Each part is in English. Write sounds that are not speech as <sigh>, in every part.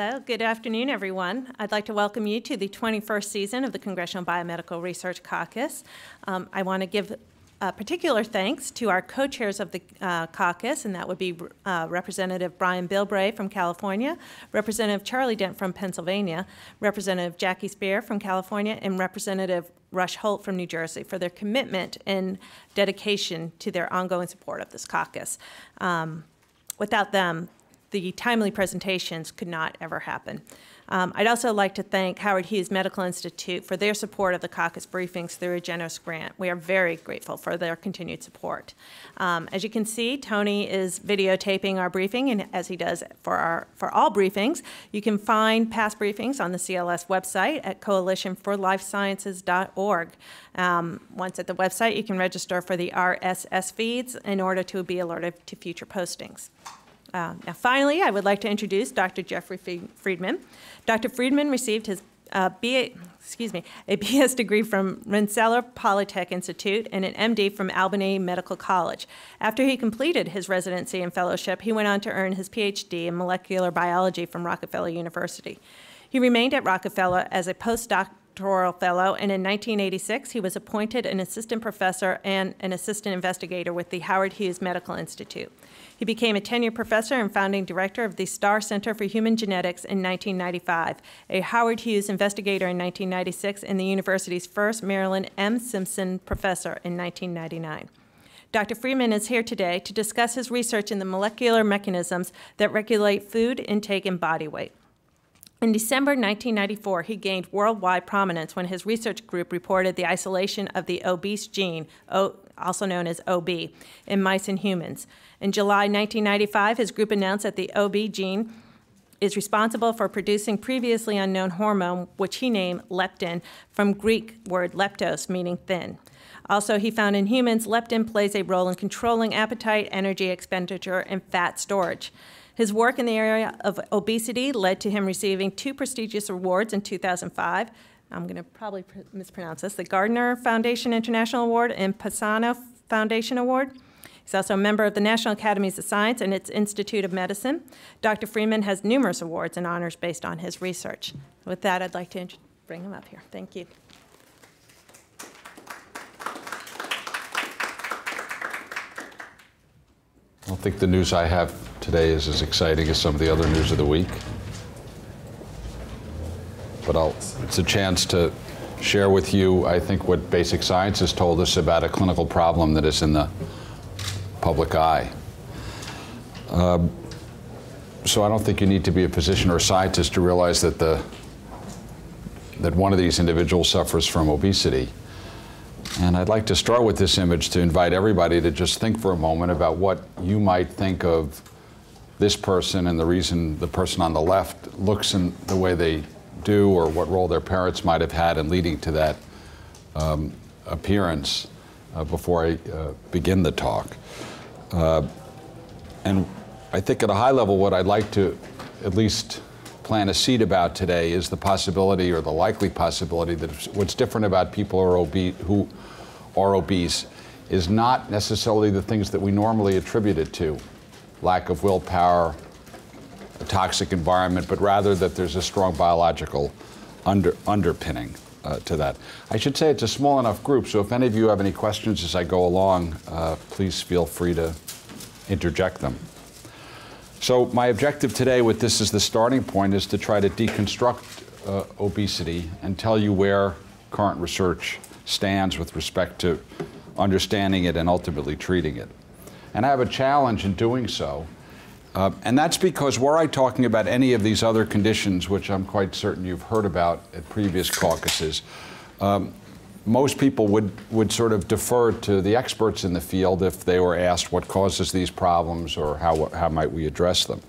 Hello, good afternoon, everyone. I'd like to welcome you to the 21st season of the Congressional Biomedical Research Caucus. Um, I want to give uh, particular thanks to our co-chairs of the uh, caucus, and that would be uh, Representative Brian Bilbray from California, Representative Charlie Dent from Pennsylvania, Representative Jackie Speier from California, and Representative Rush Holt from New Jersey for their commitment and dedication to their ongoing support of this caucus. Um, without them, the timely presentations could not ever happen. Um, I'd also like to thank Howard Hughes Medical Institute for their support of the caucus briefings through a generous grant. We are very grateful for their continued support. Um, as you can see, Tony is videotaping our briefing, and as he does for, our, for all briefings, you can find past briefings on the CLS website at coalitionforlifesciences.org. Um, once at the website, you can register for the RSS feeds in order to be alerted to future postings. Uh, now, finally, I would like to introduce Dr. Jeffrey Friedman. Dr. Friedman received his uh, BA, excuse me, a <laughs> BS degree from Rensselaer Polytech Institute and an MD from Albany Medical College. After he completed his residency and fellowship, he went on to earn his PhD in molecular biology from Rockefeller University. He remained at Rockefeller as a postdoctoral fellow, and in 1986 he was appointed an assistant professor and an assistant investigator with the Howard Hughes Medical Institute. He became a tenured professor and founding director of the Starr Center for Human Genetics in 1995, a Howard Hughes investigator in 1996, and the university's first Marilyn M. Simons professor in 1999. Dr. Friedman is here today to discuss his research in the molecular mechanisms that regulate food intake and body weight. In December 1994, he gained worldwide prominence when his research group reported the isolation of the obese gene, also known as OB, in mice and humans. In July 1995, his group announced that the OB gene is responsible for producing previously unknown hormone, which he named leptin, from Greek word leptos, meaning thin. Also, he found in humans, leptin plays a role in controlling appetite, energy expenditure, and fat storage. His work in the area of obesity led to him receiving two prestigious awards in 2005. I'm going to probably mispronounce this the Gairdner Foundation International Award and Passano Foundation Award. He's also a member of the National Academies of Science and its Institute of Medicine. Dr. Friedman has numerous awards and honors based on his research. With that, I'd like to bring him up here. Thank you. I don't think the news I have today is as exciting as some of the other news of the week. But I'll, it's a chance to share with you, I think, what basic science has told us about a clinical problem that is in the public eye. Um, so I don't think you need to be a physician or a scientist to realize that the that one of these individuals suffers from obesity. And I'd like to start with this image to invite everybody to just think for a moment about what you might think of this person and the reason the person on the left looks in the way they do or what role their parents might have had in leading to that um, appearance uh, before I uh, begin the talk. Uh, and I think at a high level, what I'd like to at least plant a seed about today is the possibility or the likely possibility that what's different about people who are obese, who are obese is not necessarily the things that we normally attribute it to. Lack of willpower, a toxic environment, but rather that there's a strong biological under, underpinning uh, to that. I should say it's a small enough group, so if any of you have any questions as I go along, uh, please feel free to interject them. So my objective today with this as the starting point is to try to deconstruct uh, obesity and tell you where current research stands with respect to understanding it and ultimately treating it. And I have a challenge in doing so. Uh, and that's because were I talking about any of these other conditions, which I'm quite certain you've heard about at previous caucuses, um, most people would, would sort of defer to the experts in the field if they were asked what causes these problems or how, how might we address them.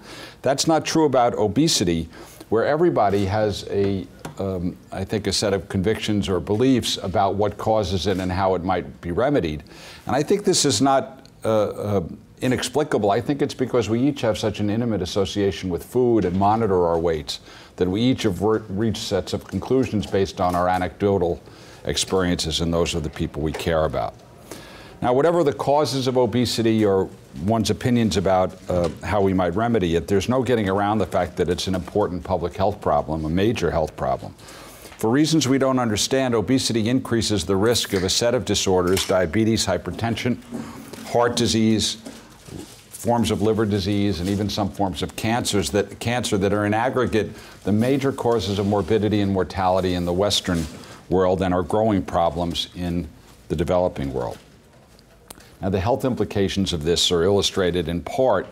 That's not true about obesity, where everybody has a, um, I think, a set of convictions or beliefs about what causes it and how it might be remedied. And I think this is not uh, uh, inexplicable. I think it's because we each have such an intimate association with food and monitor our weights that we each have re reached sets of conclusions based on our anecdotal experiences and those of the people we care about. Now, whatever the causes of obesity or one's opinions about uh, how we might remedy it, there's no getting around the fact that it's an important public health problem, a major health problem. For reasons we don't understand, obesity increases the risk of a set of disorders diabetes, hypertension, heart disease, forms of liver disease, and even some forms of cancers that, cancer that are in aggregate the major causes of morbidity and mortality in the Western world and are growing problems in the developing world. Now, the health implications of this are illustrated in part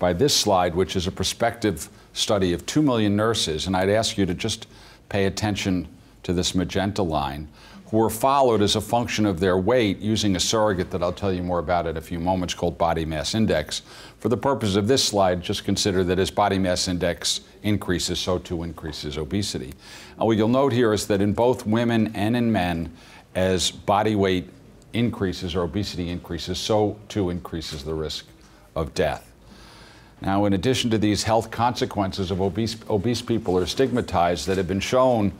by this slide, which is a prospective study of 2 million nurses. And I'd ask you to just pay attention to this magenta line, were followed as a function of their weight using a surrogate that I'll tell you more about in a few moments called body mass index. For the purpose of this slide, just consider that as body mass index increases, so too increases obesity. And what you'll note here is that in both women and in men, as body weight increases or obesity increases, so too increases the risk of death. Now, in addition to these health consequences of obese, obese people are stigmatized that have been shown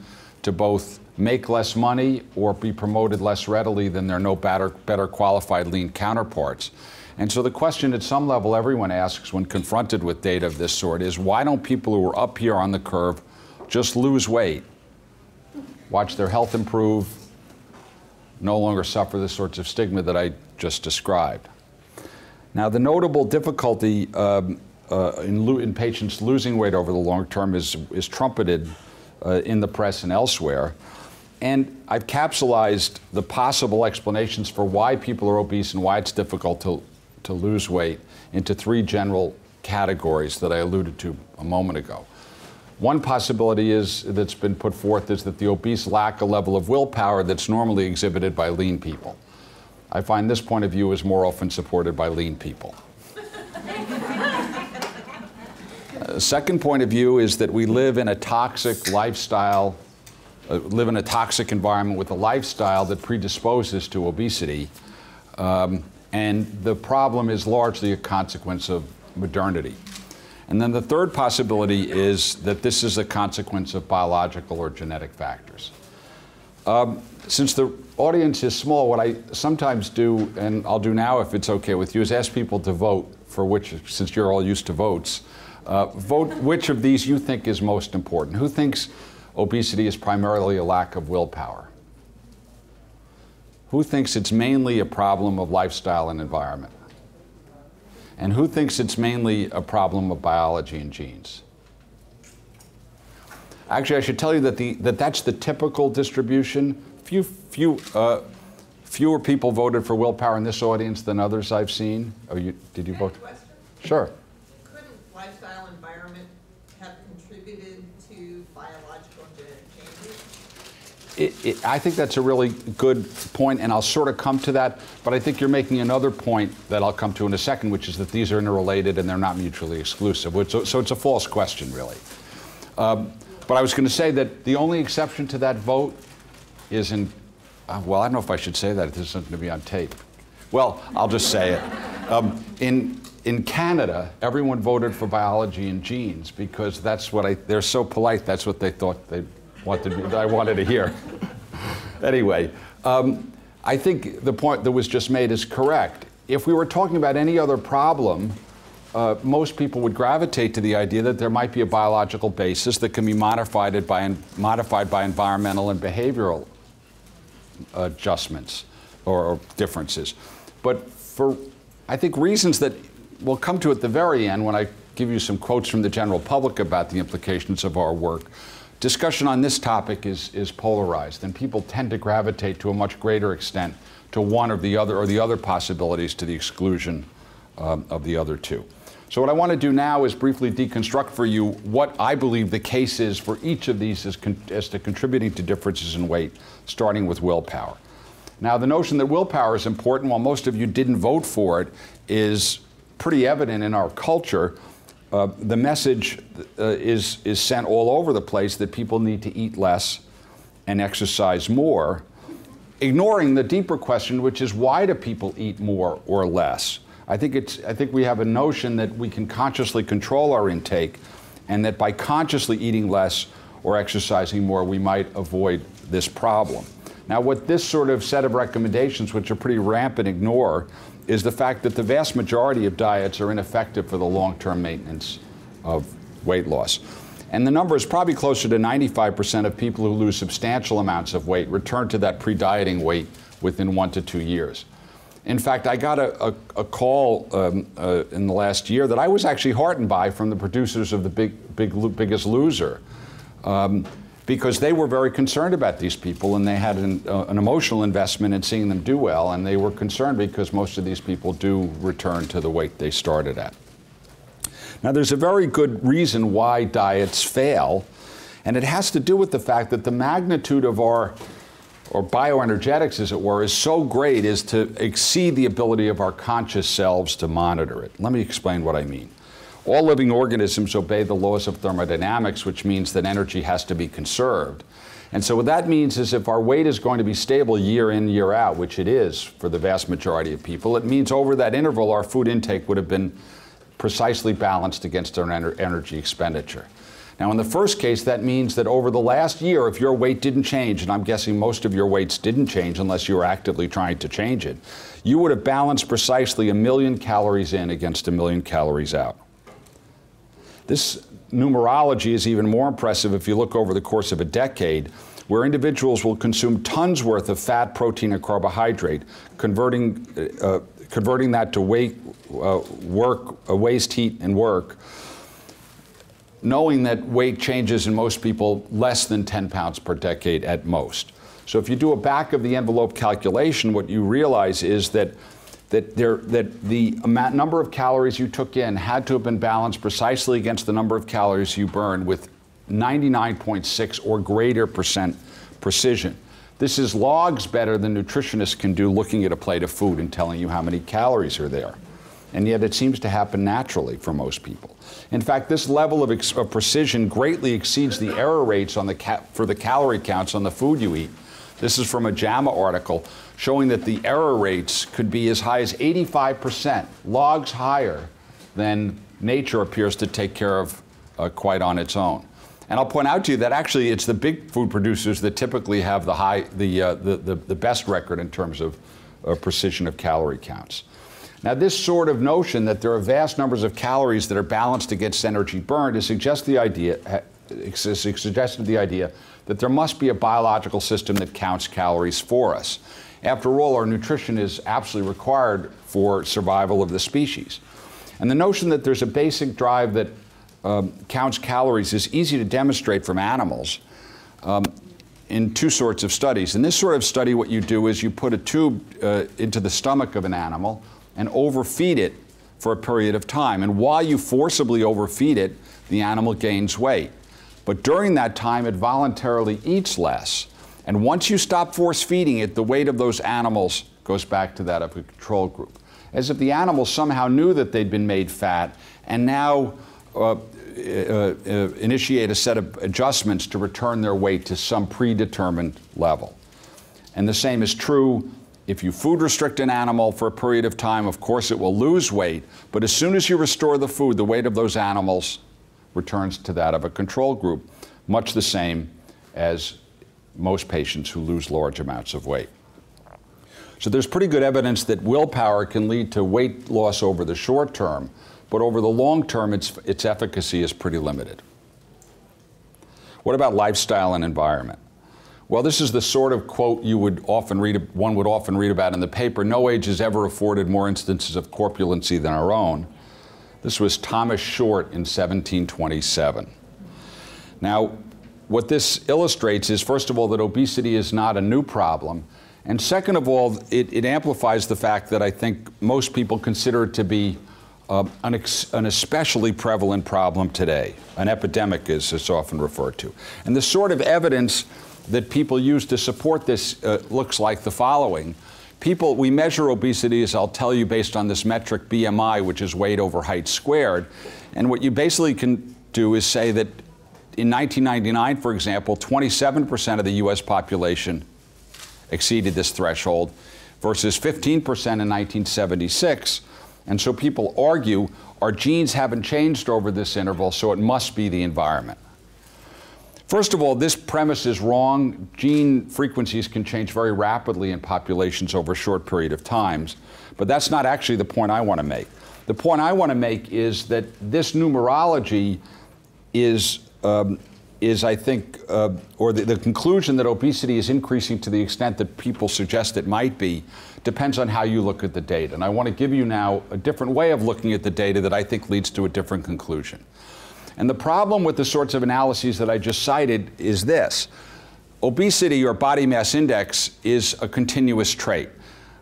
to both make less money or be promoted less readily than their no better, better qualified lean counterparts. And so the question at some level everyone asks when confronted with data of this sort is why don't people who are up here on the curve just lose weight, watch their health improve, no longer suffer the sorts of stigma that I just described. Now, the notable difficulty um, uh, in, in, patients losing weight over the long term is, is trumpeted uh, in the press and elsewhere. And I've capsulized the possible explanations for why people are obese and why it's difficult to, to lose weight into three general categories that I alluded to a moment ago. One possibility is that's been put forth is that the obese lack a level of willpower that's normally exhibited by lean people. I find this point of view is more often supported by lean people. <laughs> uh, second point of view is that we live in a toxic lifestyle, uh, live in a toxic environment with a lifestyle that predisposes to obesity. Um, and the problem is largely a consequence of modernity. And then the third possibility is that this is a consequence of biological or genetic factors. Um, since the audience is small, what I sometimes do, and I'll do now if it's okay with you, is ask people to vote for which, since you're all used to votes, uh, vote which of these you think is most important. Who thinks obesity is primarily a lack of willpower? Who thinks it's mainly a problem of lifestyle and environment? And who thinks it's mainly a problem of biology and genes? Actually, I should tell you that, the, that that's the typical distribution. Few, few, uh, fewer people voted for willpower in this audience than others I've seen. Oh, you, did you vote? Sure. Couldn't lifestyle environment have contributed to biological genetic changes? It, it, I think that's a really good point, and I'll sort of come to that. But I think you're making another point that I'll come to in a second, which is that these are interrelated and they're not mutually exclusive. So, so it's a false question, really. Um, but I was going to say that the only exception to that vote is in, uh, well, I don't know if I should say that. This isn't going to be on tape. Well, I'll just say it. Um, in, in Canada, everyone voted for biology and genes because that's what I, they're so polite, that's what they thought they wanted, I wanted to hear. anyway, um, I think the point that was just made is correct. If we were talking about any other problem, uh, most people would gravitate to the idea that there might be a biological basis that can be modified by, modified by environmental and behavioral adjustments or, or differences. But for, I think, reasons that we'll come to at the very end when I give you some quotes from the general public about the implications of our work, discussion on this topic is, is polarized, and people tend to gravitate to a much greater extent to one or the other, or the other possibilities to the exclusion um, of the other two. So what I want to do now is briefly deconstruct for you what I believe the case is for each of these as, as to contributing to differences in weight, starting with willpower. Now, the notion that willpower is important, while most of you didn't vote for it, is pretty evident in our culture. Uh, the message uh, is, is sent all over the place that people need to eat less and exercise more, ignoring the deeper question, which is why do people eat more or less? I think, it's, I think we have a notion that we can consciously control our intake, and that by consciously eating less or exercising more, we might avoid this problem. Now, what this sort of set of recommendations, which are pretty rampant, ignore is the fact that the vast majority of diets are ineffective for the long term maintenance of weight loss. And the number is probably closer to 95% of people who lose substantial amounts of weight return to that pre dieting weight within one to two years. In fact, I got a, a, a call um, uh, in the last year that I was actually heartened by from the producers of the Big, big Biggest Loser. Um, because they were very concerned about these people and they had an, uh, an, emotional investment in seeing them do well, and they were concerned because most of these people do return to the weight they started at. Now, there's a very good reason why diets fail, and it has to do with the fact that the magnitude of our or bioenergetics, as it were, is so great as to exceed the ability of our conscious selves to monitor it. Let me explain what I mean. All living organisms obey the laws of thermodynamics, which means that energy has to be conserved. And so what that means is if our weight is going to be stable year in, year out, which it is for the vast majority of people, it means over that interval our food intake would have been precisely balanced against our energy expenditure. Now, in the first case, that means that over the last year, if your weight didn't change, and I'm guessing most of your weights didn't change unless you were actively trying to change it, you would have balanced precisely a million calories in against a million calories out. This numerology is even more impressive if you look over the course of a decade, where individuals will consume tons worth of fat, protein, and carbohydrate, converting, uh, converting that to weight, uh, work, uh, waste, heat, and work, knowing that weight changes in most people less than 10 pounds per decade at most. So if you do a back of the envelope calculation, what you realize is that that, there, that the amount, number of calories you took in had to have been balanced precisely against the number of calories you burned with 99.6 or greater percent precision. This is logs better than nutritionists can do looking at a plate of food and telling you how many calories are there. And yet it seems to happen naturally for most people. In fact, this level of, of precision greatly exceeds the error rates on the for the calorie counts on the food you eat. This is from a JAMA article showing that the error rates could be as high as 85%, logs higher than nature appears to take care of uh, quite on its own. And I'll point out to you that actually it's the big food producers that typically have the, high, the, uh, the, the, the, best record in terms of uh, precision of calorie counts. Now, this sort of notion that there are vast numbers of calories that are balanced against energy burned is suggests the idea, suggested the idea that there must be a biological system that counts calories for us. After all, our nutrition is absolutely required for survival of the species. And the notion that there's a basic drive that um, counts calories is easy to demonstrate from animals um, in two sorts of studies. In this sort of study, what you do is you put a tube uh, into the stomach of an animal and overfeed it for a period of time. And while you forcibly overfeed it, the animal gains weight. But during that time, it voluntarily eats less. And once you stop force feeding it, the weight of those animals goes back to that of a control group. As if the animals somehow knew that they'd been made fat and now uh, uh, uh, initiate a set of adjustments to return their weight to some predetermined level. And the same is true if you food restrict an animal for a period of time, of course it will lose weight, but as soon as you restore the food, the weight of those animals returns to that of a control group, much the same as most patients who lose large amounts of weight. So there's pretty good evidence that willpower can lead to weight loss over the short term, but over the long term, its, its efficacy is pretty limited. What about lifestyle and environment? Well, this is the sort of quote you would often read, one would often read about in the paper. No age has ever afforded more instances of corpulency than our own. This was Thomas Short in 1727. Now, what this illustrates is, first of all, that obesity is not a new problem. And second of all, it, it amplifies the fact that I think most people consider it to be uh, an, an, especially prevalent problem today. An epidemic, as it's often referred to. And the sort of evidence that people use to support this uh, looks like the following. People, we measure obesity, as I'll tell you, based on this metric BMI, which is weight over height squared. And what you basically can do is say that in 1999, for example, 27% of the US population exceeded this threshold versus 15% in 1976. And so people argue our genes haven't changed over this interval, so it must be the environment. First of all, this premise is wrong. Gene frequencies can change very rapidly in populations over a short period of times, but that's not actually the point I want to make. The point I want to make is that this numerology is, um, is I think, uh, or the, the conclusion that obesity is increasing to the extent that people suggest it might be, depends on how you look at the data. And I want to give you now a different way of looking at the data that I think leads to a different conclusion. And the problem with the sorts of analyses that I just cited is this obesity or body mass index is a continuous trait.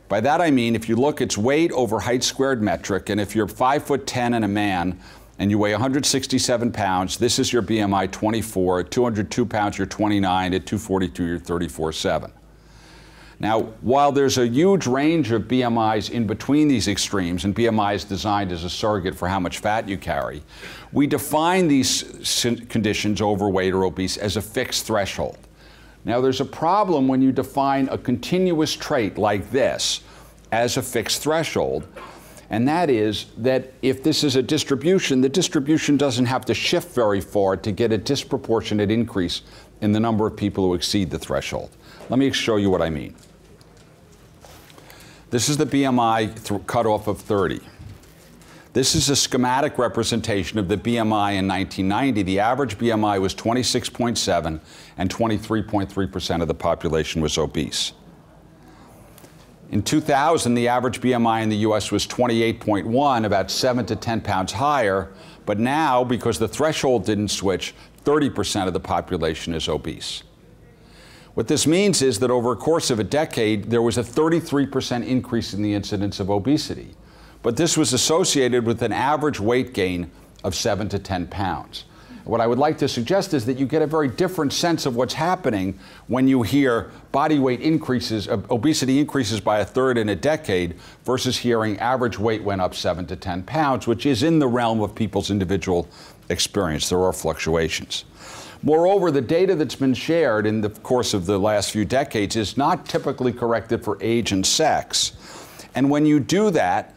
By that I mean if you look, it's weight over height squared metric, and if you're 5 foot 10 and a man, and you weigh 167 pounds, this is your BMI 24. At 202 pounds, you're 29. At 242, you're 34.7. Now, while there's a huge range of BMIs in between these extremes, and BMI is designed as a surrogate for how much fat you carry, we define these conditions, overweight or obese, as a fixed threshold. Now, there's a problem when you define a continuous trait like this as a fixed threshold, and that is that if this is a distribution, the distribution doesn't have to shift very far to get a disproportionate increase in the number of people who exceed the threshold. Let me show you what I mean. This is the BMI cutoff of 30. This is a schematic representation of the BMI in 1990. The average BMI was 26.7 and 23.3% of the population was obese. In 2000, the average BMI in the US was 28.1, about 7 to 10 pounds higher, but now, because the threshold didn't switch, 30% of the population is obese. What this means is that over a course of a decade, there was a 33% increase in the incidence of obesity. But this was associated with an average weight gain of 7 to 10 pounds. What I would like to suggest is that you get a very different sense of what's happening when you hear body weight increases, uh, obesity increases by a third in a decade, versus hearing average weight went up 7 to 10 pounds, which is in the realm of people's individual experience. There are fluctuations. Moreover, the data that's been shared in the course of the last few decades is not typically corrected for age and sex. And when you do that,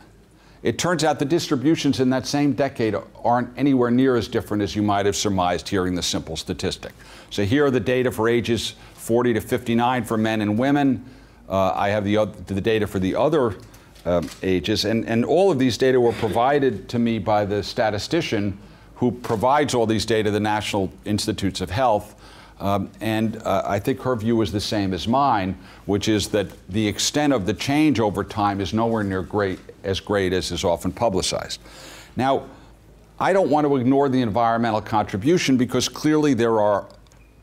it turns out the distributions in that same decade aren't anywhere near as different as you might have surmised hearing the simple statistic. So here are the data for ages 40 to 59 for men and women. Uh, I have the, other, the data for the other um, ages, and, and all of these data were provided to me by the statistician who provides all these data, the National Institutes of Health. Um, and uh, I think her view is the same as mine, which is that the extent of the change over time is nowhere near great as great as is often publicized. Now, I don't want to ignore the environmental contribution because clearly there are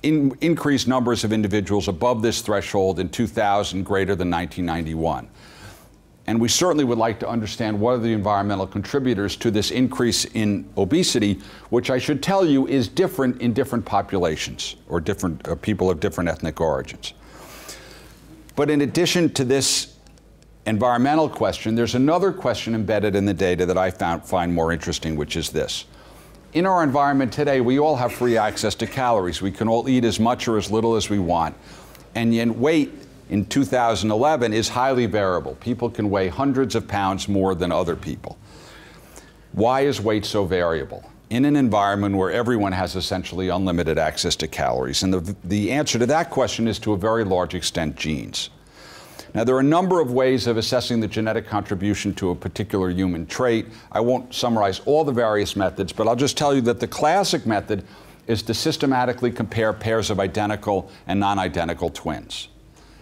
in, increased numbers of individuals above this threshold in 2000 greater than 1991. And we certainly would like to understand what are the environmental contributors to this increase in obesity, which I should tell you is different in different populations or different uh, people of different ethnic origins. But in addition to this environmental question, there's another question embedded in the data that I found, find more interesting, which is this. In our environment today, we all have free access to calories. We can all eat as much or as little as we want. And yet, weight in 2011 is highly variable. People can weigh hundreds of pounds more than other people. Why is weight so variable? In an environment where everyone has essentially unlimited access to calories. And the, the answer to that question is to a very large extent genes. Now, there are a number of ways of assessing the genetic contribution to a particular human trait. I won't summarize all the various methods, but I'll just tell you that the classic method is to systematically compare pairs of identical and non identical twins.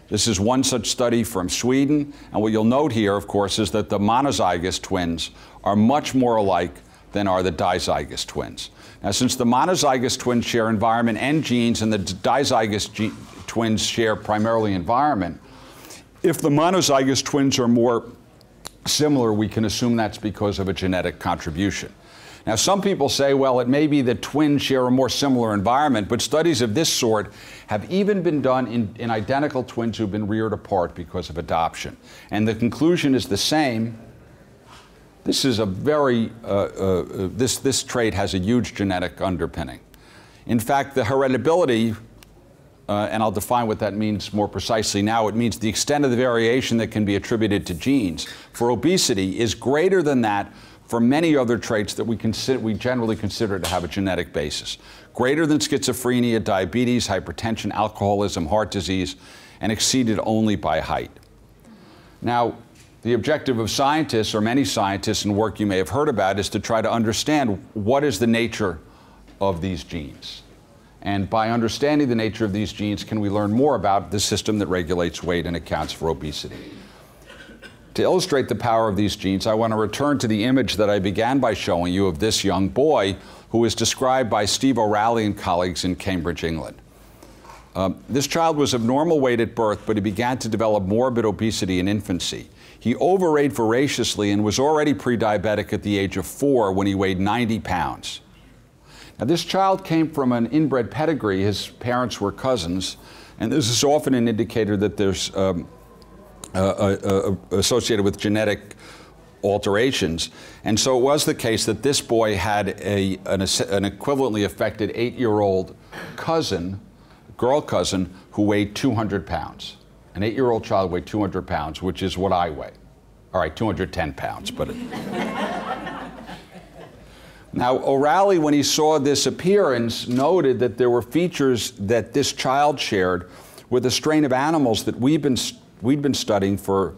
This is one such study from Sweden, and what you'll note here, of course, is that the monozygous twins are much more alike than are the dizygous twins. Now, since the monozygous twins share environment and genes, and the dizygous twins share primarily environment, if the monozygous twins are more similar, we can assume that's because of a genetic contribution. Now, some people say, well, it may be that twins share a more similar environment, but studies of this sort have even been done in, in identical twins who've been reared apart because of adoption. And the conclusion is the same. This is a very, uh, uh, this, this trait has a huge genetic underpinning. In fact, the heritability uh, and I'll define what that means more precisely now. It means the extent of the variation that can be attributed to genes for obesity is greater than that for many other traits that we, consider, we generally consider to have a genetic basis. Greater than schizophrenia, diabetes, hypertension, alcoholism, heart disease, and exceeded only by height. Now, the objective of scientists, or many scientists and work you may have heard about, is to try to understand what is the nature of these genes. And by understanding the nature of these genes, can we learn more about the system that regulates weight and accounts for obesity? To illustrate the power of these genes, I want to return to the image that I began by showing you of this young boy who was described by Steve O'Rahilly and colleagues in Cambridge, England. Um, this child was of normal weight at birth, but he began to develop morbid obesity in infancy. He overate voraciously and was already pre diabetic at the age of four when he weighed 90 pounds. Now, this child came from an inbred pedigree. His parents were cousins, and this is often an indicator that there's um, uh, uh, uh, associated with genetic alterations. And so it was the case that this boy had a, an, an equivalently affected eight year old cousin, girl cousin, who weighed 200 pounds. An eight year old child weighed 200 pounds, which is what I weigh. All right, 210 pounds, but. It... <laughs> now, O'Rahilly, when he saw this appearance, noted that there were features that this child shared with a strain of animals that we've been, we'd been studying for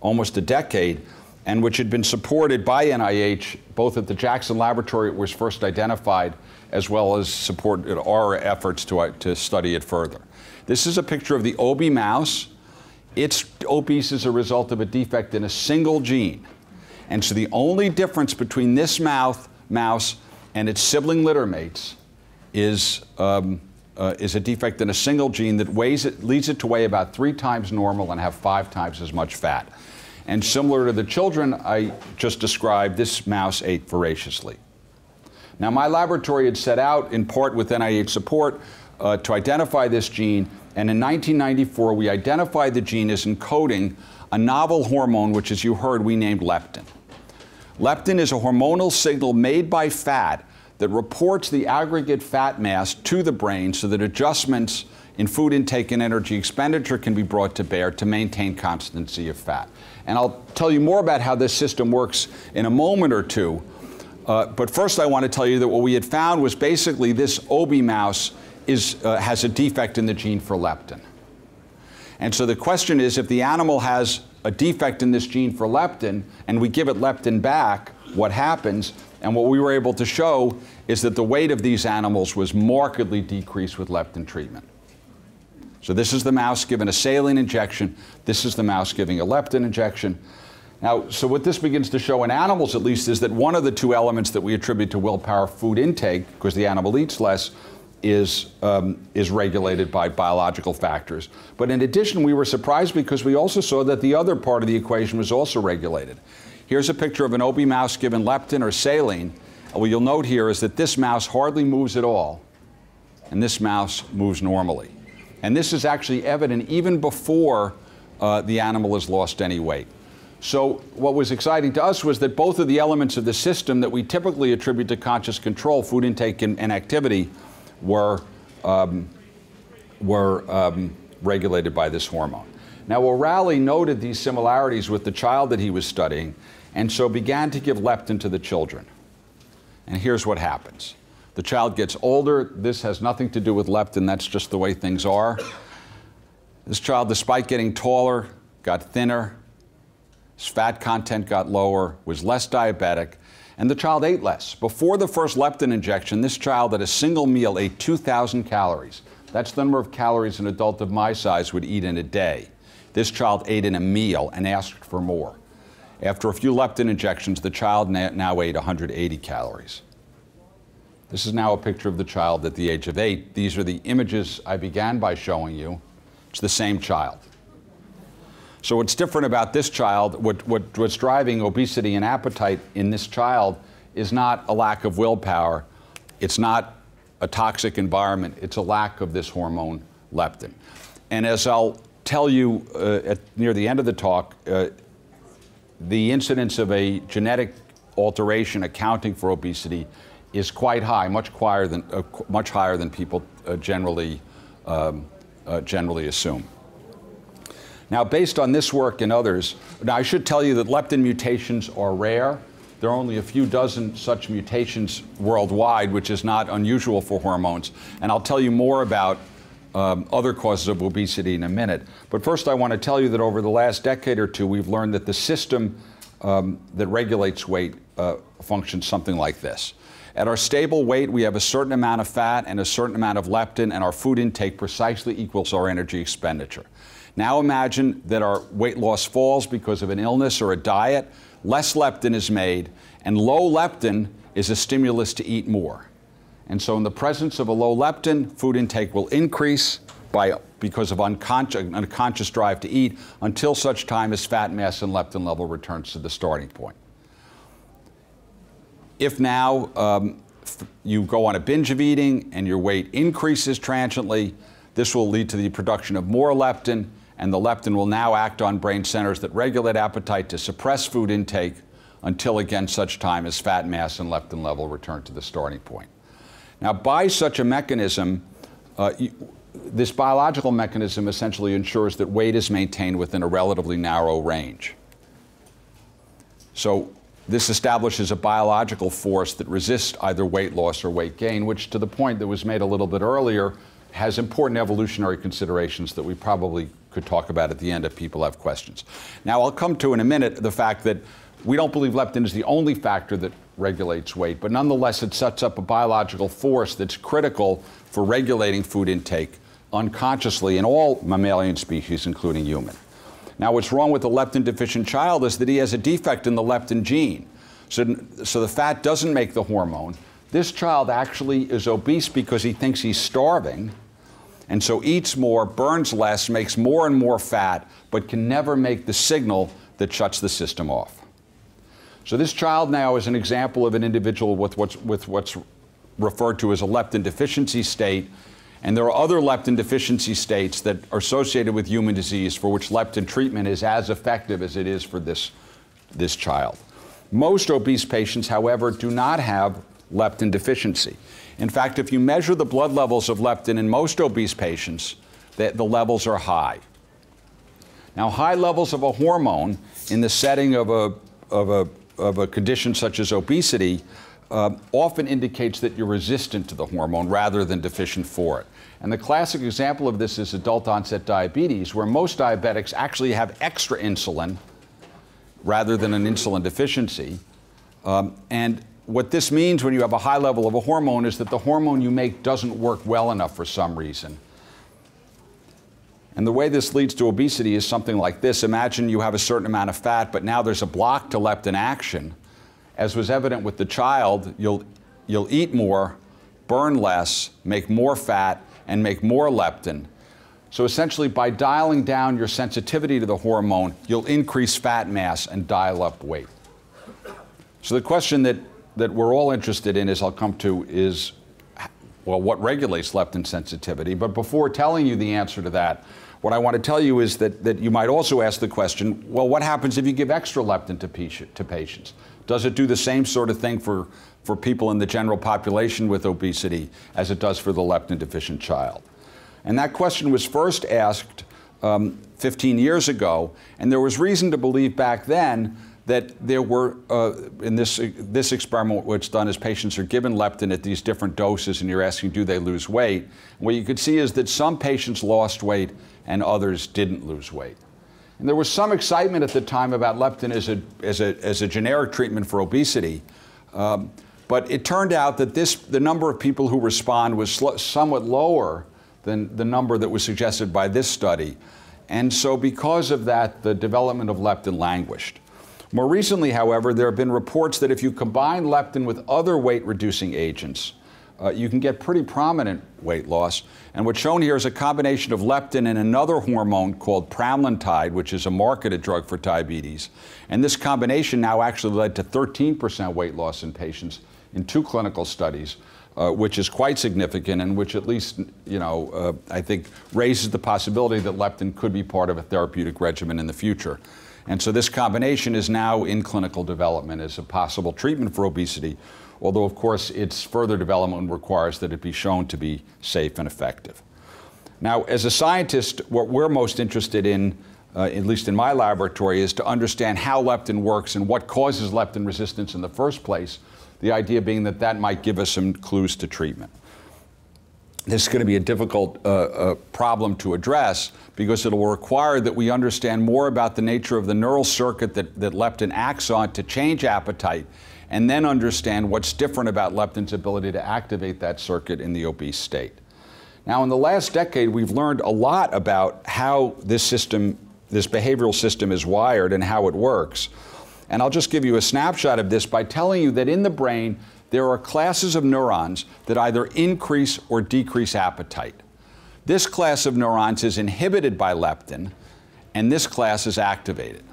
almost a decade and which had been supported by NIH both at the Jackson Laboratory, it was first identified, as well as supported our efforts to, uh, to study it further. This is a picture of the OB mouse. It's obese as a result of a defect in a single gene. And so the only difference between this mouth, mouse and its sibling litter mates is, um, uh, is a defect in a single gene that weighs it, leads it to weigh about three times normal and have five times as much fat. And similar to the children I just described, this mouse ate voraciously. Now, my laboratory had set out, in part with NIH support, uh, to identify this gene and in 1994, we identified the gene as encoding a novel hormone, which, as you heard, we named leptin. Leptin is a hormonal signal made by fat that reports the aggregate fat mass to the brain so that adjustments in food intake and energy expenditure can be brought to bear to maintain constancy of fat. And I'll tell you more about how this system works in a moment or two. Uh, but first, I want to tell you that what we had found was basically this OB mouse is, uh, has a defect in the gene for leptin. And so the question is if the animal has a defect in this gene for leptin and we give it leptin back, what happens? And what we were able to show is that the weight of these animals was markedly decreased with leptin treatment. So this is the mouse given a saline injection. This is the mouse giving a leptin injection. Now, so what this begins to show in animals at least is that one of the two elements that we attribute to willpower, food intake, because the animal eats less, is, um, is regulated by biological factors. But in addition, we were surprised because we also saw that the other part of the equation was also regulated. Here's a picture of an OB mouse given leptin or saline. What you'll note here is that this mouse hardly moves at all, and this mouse moves normally. And this is actually evident even before uh, the animal has lost any weight. So, what was exciting to us was that both of the elements of the system that we typically attribute to conscious control, food intake and, and activity, were, um, were um, regulated by this hormone. Now, O'Rahilly noted these similarities with the child that he was studying and so began to give leptin to the children. And here's what happens the child gets older. This has nothing to do with leptin, that's just the way things are. This child, despite getting taller, got thinner, his fat content got lower, was less diabetic, and the child ate less. Before the first leptin injection, this child at a single meal ate 2,000 calories. That's the number of calories an adult of my size would eat in a day. This child ate in a meal and asked for more. After a few leptin injections, the child now ate 180 calories. This is now a picture of the child at the age of eight. These are the images I began by showing you. It's the same child. So what's different about this child, what, what, what's driving obesity and appetite in this child is not a lack of willpower. It's not a toxic environment. It's a lack of this hormone leptin. And as I'll tell you uh, at, near the end of the talk, uh, the incidence of a genetic alteration accounting for obesity is quite high, much higher than, uh, much higher than people uh, generally, um, uh, generally assume. Now, based on this work and others, now I should tell you that leptin mutations are rare. There are only a few dozen such mutations worldwide, which is not unusual for hormones. And I'll tell you more about um, other causes of obesity in a minute. But first, I want to tell you that over the last decade or two, we've learned that the system um, that regulates weight uh, functions something like this. At our stable weight, we have a certain amount of fat and a certain amount of leptin, and our food intake precisely equals our energy expenditure. Now imagine that our weight loss falls because of an illness or a diet, less leptin is made, and low leptin is a stimulus to eat more. And so, in the presence of a low leptin, food intake will increase by, because of unconscious, unconscious drive to eat until such time as fat mass and leptin level returns to the starting point. If now um, you go on a binge of eating and your weight increases transiently, this will lead to the production of more leptin, and the leptin will now act on brain centers that regulate appetite to suppress food intake until again such time as fat mass and leptin level return to the starting point. Now, by such a mechanism, uh, you, this biological mechanism essentially ensures that weight is maintained within a relatively narrow range. So this establishes a biological force that resists either weight loss or weight gain, which, to the point that was made a little bit earlier, has important evolutionary considerations that we probably could talk about at the end if people have questions. Now, I'll come to in a minute the fact that we don't believe leptin is the only factor that regulates weight, but nonetheless, it sets up a biological force that's critical for regulating food intake unconsciously in all mammalian species, including human. Now, what's wrong with the leptin deficient child is that he has a defect in the leptin gene. So, so the fat doesn't make the hormone. This child actually is obese because he thinks he's starving, and so eats more, burns less, makes more and more fat, but can never make the signal that shuts the system off. So this child now is an example of an individual with what's, with what's referred to as a leptin deficiency state and there are other leptin deficiency states that are associated with human disease for which leptin treatment is as effective as it is for this, this child. Most obese patients, however, do not have leptin deficiency. In fact, if you measure the blood levels of leptin in most obese patients, the, the levels are high. Now, high levels of a hormone in the setting of a, of a, of a condition such as obesity uh, often indicates that you're resistant to the hormone rather than deficient for it. And the classic example of this is adult onset diabetes, where most diabetics actually have extra insulin rather than an insulin deficiency. Um, and what this means when you have a high level of a hormone is that the hormone you make doesn't work well enough for some reason. And the way this leads to obesity is something like this. Imagine you have a certain amount of fat, but now there's a block to leptin action. As was evident with the child, you'll, you'll eat more, burn less, make more fat, and make more leptin. So essentially, by dialing down your sensitivity to the hormone, you'll increase fat mass and dial up weight. So the question that, that we're all interested in, as I'll come to, is well, what regulates leptin sensitivity? But before telling you the answer to that, what I want to tell you is that, that you might also ask the question well, what happens if you give extra leptin to, to patients? Does it do the same sort of thing for, for people in the general population with obesity as it does for the leptin deficient child? And that question was first asked um, 15 years ago, and there was reason to believe back then that there were, uh, in this, this experiment, what's done is patients are given leptin at these different doses, and you're asking, do they lose weight? And what you could see is that some patients lost weight and others didn't lose weight. And there was some excitement at the time about leptin as a, as a, as a generic treatment for obesity. Um, but it turned out that this, the number of people who respond was somewhat lower than the number that was suggested by this study. And so, because of that, the development of leptin languished. More recently, however, there have been reports that if you combine leptin with other weight reducing agents, uh, you can get pretty prominent weight loss. And what's shown here is a combination of leptin and another hormone called pramlintide, which is a marketed drug for diabetes. And this combination now actually led to 13% weight loss in patients in two clinical studies. Uh, which is quite significant and which at least, you know, uh, I think raises the possibility that leptin could be part of a therapeutic regimen in the future. And so this combination is now in clinical development as a possible treatment for obesity, although, of course, its further development requires that it be shown to be safe and effective. Now, as a scientist, what we're most interested in uh, at least in my laboratory, is to understand how leptin works and what causes leptin resistance in the first place. The idea being that that might give us some clues to treatment. This is going to be a difficult uh, uh, problem to address because it will require that we understand more about the nature of the neural circuit that, that leptin acts on to change appetite, and then understand what's different about leptin's ability to activate that circuit in the obese state. Now, in the last decade, we've learned a lot about how this system, this behavioral system, is wired and how it works. And I'll just give you a snapshot of this by telling you that in the brain, there are classes of neurons that either increase or decrease appetite. This class of neurons is inhibited by leptin, and this class is activated.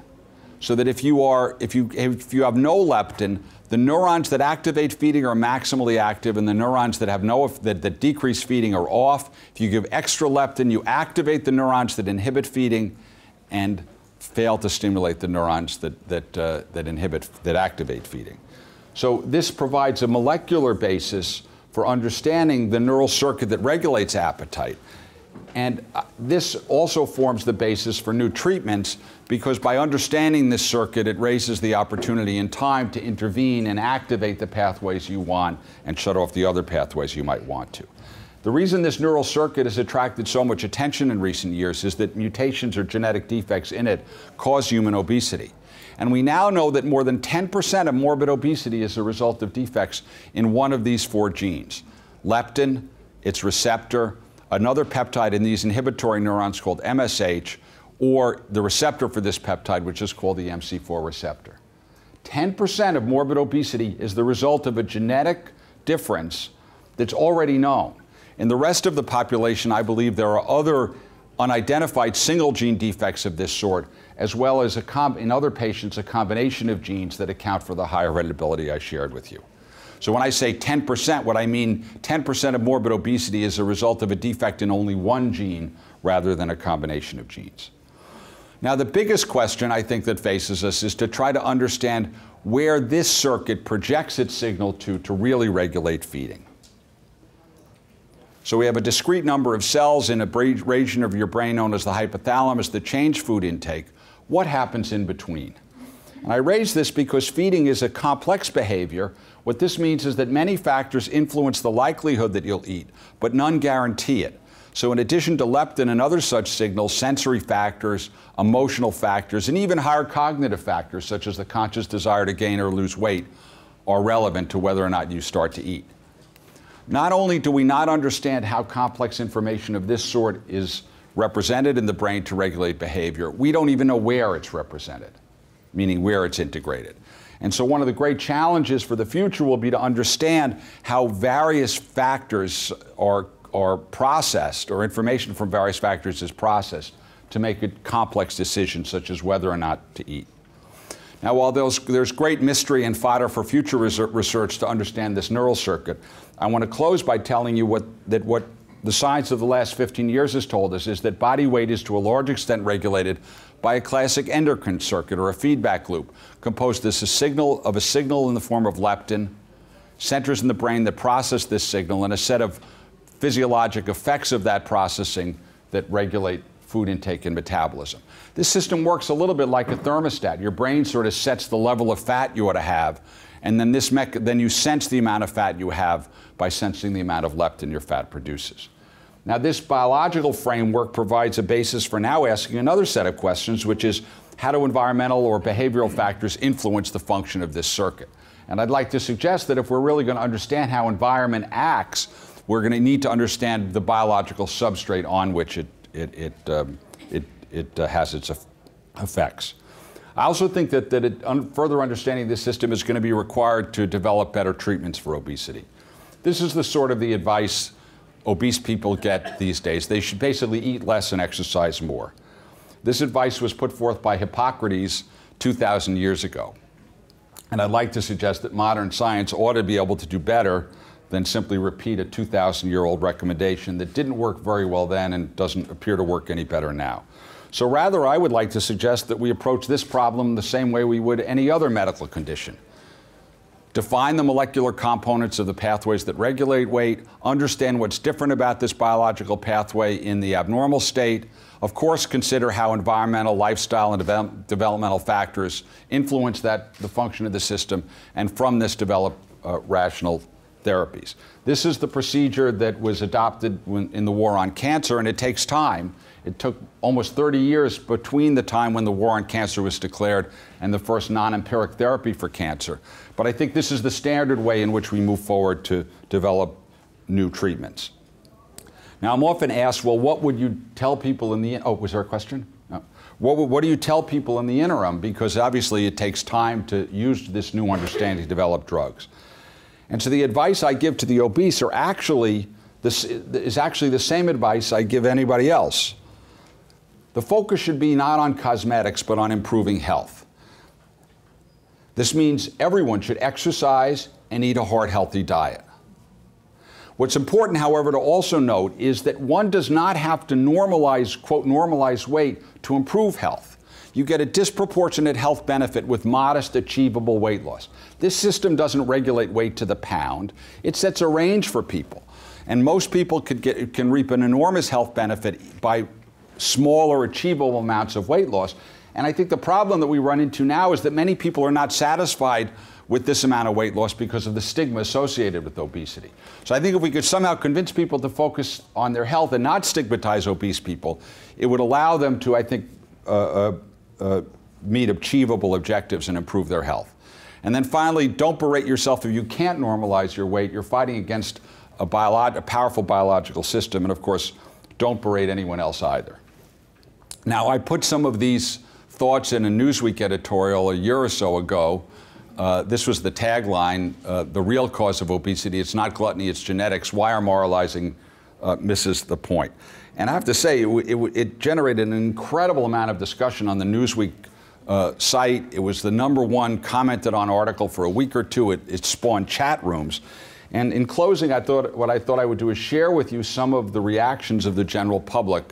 So that if you, are, if you, if you have no leptin, the neurons that activate feeding are maximally active, and the neurons that have no that, that decrease feeding are off. If you give extra leptin, you activate the neurons that inhibit feeding, and fail to stimulate the neurons that that uh, that inhibit that activate feeding. So this provides a molecular basis for understanding the neural circuit that regulates appetite. And uh, this also forms the basis for new treatments because by understanding this circuit, it raises the opportunity in time to intervene and activate the pathways you want and shut off the other pathways you might want to. The reason this neural circuit has attracted so much attention in recent years is that mutations or genetic defects in it cause human obesity. And we now know that more than 10% of morbid obesity is a result of defects in one of these four genes leptin, its receptor, another peptide in these inhibitory neurons called MSH, or the receptor for this peptide, which is called the MC4 receptor. 10% of morbid obesity is the result of a genetic difference that's already known. In the rest of the population, I believe there are other unidentified single gene defects of this sort, as well as in other patients, a combination of genes that account for the high heritability I shared with you. So when I say 10%, what I mean 10% of morbid obesity is a result of a defect in only one gene rather than a combination of genes. Now, the biggest question I think that faces us is to try to understand where this circuit projects its signal to to really regulate feeding. So we have a discrete number of cells in a region of your brain known as the hypothalamus that change food intake. What happens in between? And I raise this because feeding is a complex behavior. What this means is that many factors influence the likelihood that you'll eat, but none guarantee it. So, in addition to leptin and other such signals, sensory factors, emotional factors, and even higher cognitive factors, such as the conscious desire to gain or lose weight, are relevant to whether or not you start to eat. Not only do we not understand how complex information of this sort is represented in the brain to regulate behavior, we don't even know where it's represented, meaning where it's integrated. And so, one of the great challenges for the future will be to understand how various factors are are processed, or information from various factors is processed to make a complex decision, such as whether or not to eat. Now, while there's, there's great mystery and fodder for future research to understand this neural circuit, I want to close by telling you what, that what the science of the last 15 years has told us is that body weight is to a large extent regulated by a classic endocrine circuit or a feedback loop composed as a signal of a signal in the form of leptin, centers in the brain that process this signal, and a set of physiologic effects of that processing that regulate food intake and metabolism. This system works a little bit like a thermostat. Your brain sort of sets the level of fat you ought to have, and then, this then you sense the amount of fat you have by sensing the amount of leptin your fat produces. Now, this biological framework provides a basis for now asking another set of questions, which is how do environmental or behavioral factors influence the function of this circuit? And I'd like to suggest that if we're really going to understand how environment acts, we're going to need to understand the biological substrate on which it, it, it, um, it, it uh, has its effects. I also think that, that it, un, further understanding of this system is going to be required to develop better treatments for obesity. This is the sort of the advice obese people get these days. They should basically eat less and exercise more. This advice was put forth by Hippocrates 2,000 years ago. And I'd like to suggest that modern science ought to be able to do better than simply repeat a 2,000 year old recommendation that didn't work very well then and doesn't appear to work any better now. So, rather, I would like to suggest that we approach this problem the same way we would any other medical condition. Define the molecular components of the pathways that regulate weight, understand what's different about this biological pathway in the abnormal state, of course, consider how environmental, lifestyle, and develop, developmental factors influence that, the function of the system, and from this develop uh, rational therapies. This is the procedure that was adopted when, in the war on cancer, and it takes time. It took almost 30 years between the time when the war on cancer was declared and the first non empiric therapy for cancer. But I think this is the standard way in which we move forward to develop new treatments. Now, I'm often asked, well, what would you tell people in the, oh, was there a question? No. What, what do you tell people in the interim? Because obviously it takes time to use this new understanding to develop drugs. And so the advice I give to the obese are actually, this is actually the same advice I give anybody else. The focus should be not on cosmetics, but on improving health. This means everyone should exercise and eat a heart healthy diet. What's important, however, to also note is that one does not have to normalize, quote, normalize weight to improve health. You get a disproportionate health benefit with modest, achievable weight loss. This system doesn't regulate weight to the pound, it sets a range for people. And most people could get, can reap an enormous health benefit by smaller, achievable amounts of weight loss. And I think the problem that we run into now is that many people are not satisfied with this amount of weight loss because of the stigma associated with obesity. So I think if we could somehow convince people to focus on their health and not stigmatize obese people, it would allow them to, I think, uh, uh, uh, meet achievable objectives and improve their health. And then finally, don't berate yourself if you can't normalize your weight. You're fighting against a, a powerful biological system, and of course, don't berate anyone else either. Now, I put some of these thoughts in a Newsweek editorial a year or so ago uh, this was the tagline uh, the real cause of obesity. It's not gluttony, it's genetics. Why are moralizing uh, misses the point? And I have to say, it, it, it, generated an incredible amount of discussion on the Newsweek uh, site. It was the number one commented on article for a week or two. It, it spawned chat rooms. And in closing, I thought what I thought I would do is share with you some of the reactions of the general public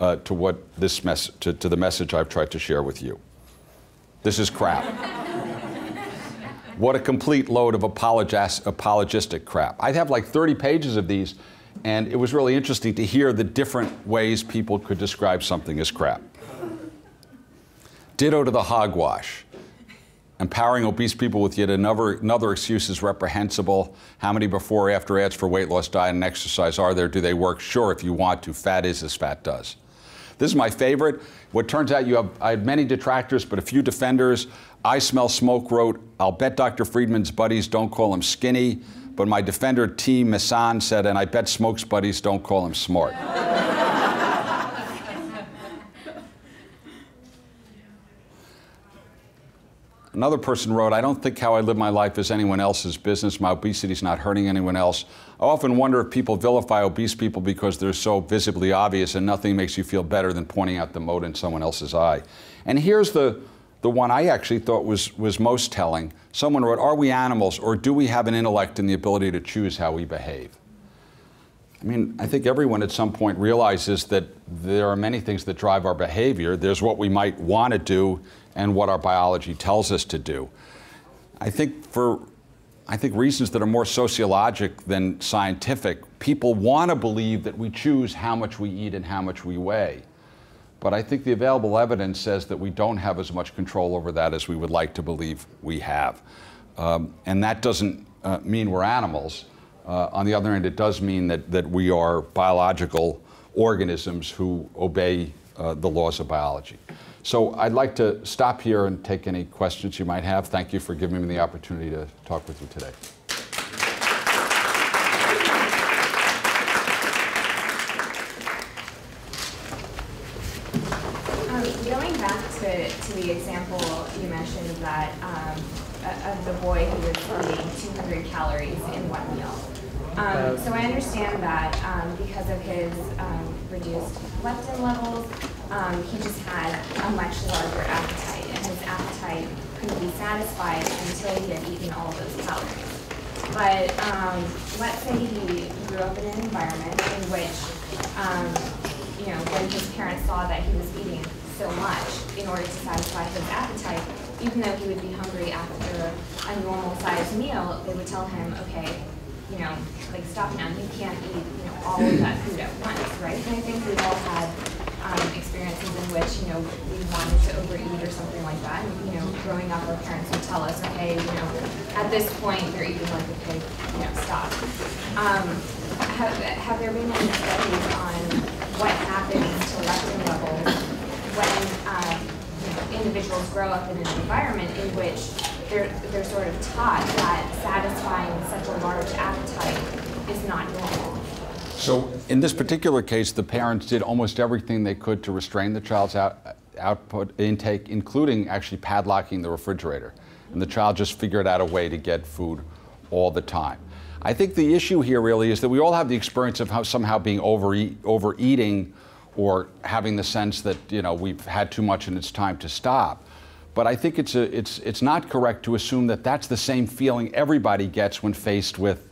uh, to what this mess- to, to the message I've tried to share with you. This is crap. What a complete load of apologistic crap. I have like 30 pages of these, and it was really interesting to hear the different ways people could describe something as crap. Ditto to the hogwash. Empowering obese people with yet another, another excuse is reprehensible. How many before or after ads for weight loss, diet, and exercise are there? Do they work? Sure, if you want to. Fat is as fat does. This is my favorite. What turns out you have, I had many detractors, but a few defenders. I Smell Smoke wrote, I'll bet Dr. Friedman's buddies don't call him skinny, but my defender T. Missan said, and I bet Smoke's buddies don't call him smart. <laughs> Another person wrote, I don't think how I live my life is anyone else's business. My obesity is not hurting anyone else. I often wonder if people vilify obese people because they're so visibly obvious and nothing makes you feel better than pointing out the mote in someone else's eye. And here's the the one I actually thought was, was most telling. Someone wrote, Are we animals or do we have an intellect and the ability to choose how we behave? I mean, I think everyone at some point realizes that there are many things that drive our behavior. There's what we might want to do and what our biology tells us to do. I think for I think reasons that are more sociologic than scientific, people want to believe that we choose how much we eat and how much we weigh. But I think the available evidence says that we don't have as much control over that as we would like to believe we have. Um, and that doesn't uh, mean we're animals. Uh, on the other hand, it does mean that, that we are biological organisms who obey uh, the laws of biology. So I'd like to stop here and take any questions you might have. Thank you for giving me the opportunity to talk with you today. Um, going back to, to the example you mentioned that um, of the boy who was eating 200 calories in one meal. Um, so I understand that um, because of his um, reduced leptin levels, um, he just had a much larger appetite, and his appetite couldn't be satisfied until he had eaten all those calories. But um, let's say he grew up in an environment in which, you know, when his parents saw that he was eating so much in order to satisfy his appetite, even though he would be hungry after a normal sized meal, they would tell him, okay, you know, like stop now, you can't eat, you know, all of that food at once, right? And I think we've all had um, experiences in which, you know, we wanted to overeat or something like that. And, you know, growing up, our parents would tell us, okay, you know, at this point, you're eating like a pig, you know, stop. Um, have, have there been any studies on what happens to leptin levels when um, you know, individuals grow up in an environment in which they're, they're sort of taught that satisfying such a large appetite is not normal? So in this particular case, the parents did almost everything they could to restrain the child's out, output intake, including actually padlocking the refrigerator. And the child just figured out a way to get food all the time. I think the issue here really is that we all have the experience of how somehow being overeat, overeating or having the sense that you know we've had too much and it's time to stop. But I think it's, a, it's, it's not correct to assume that that's the same feeling everybody gets when faced with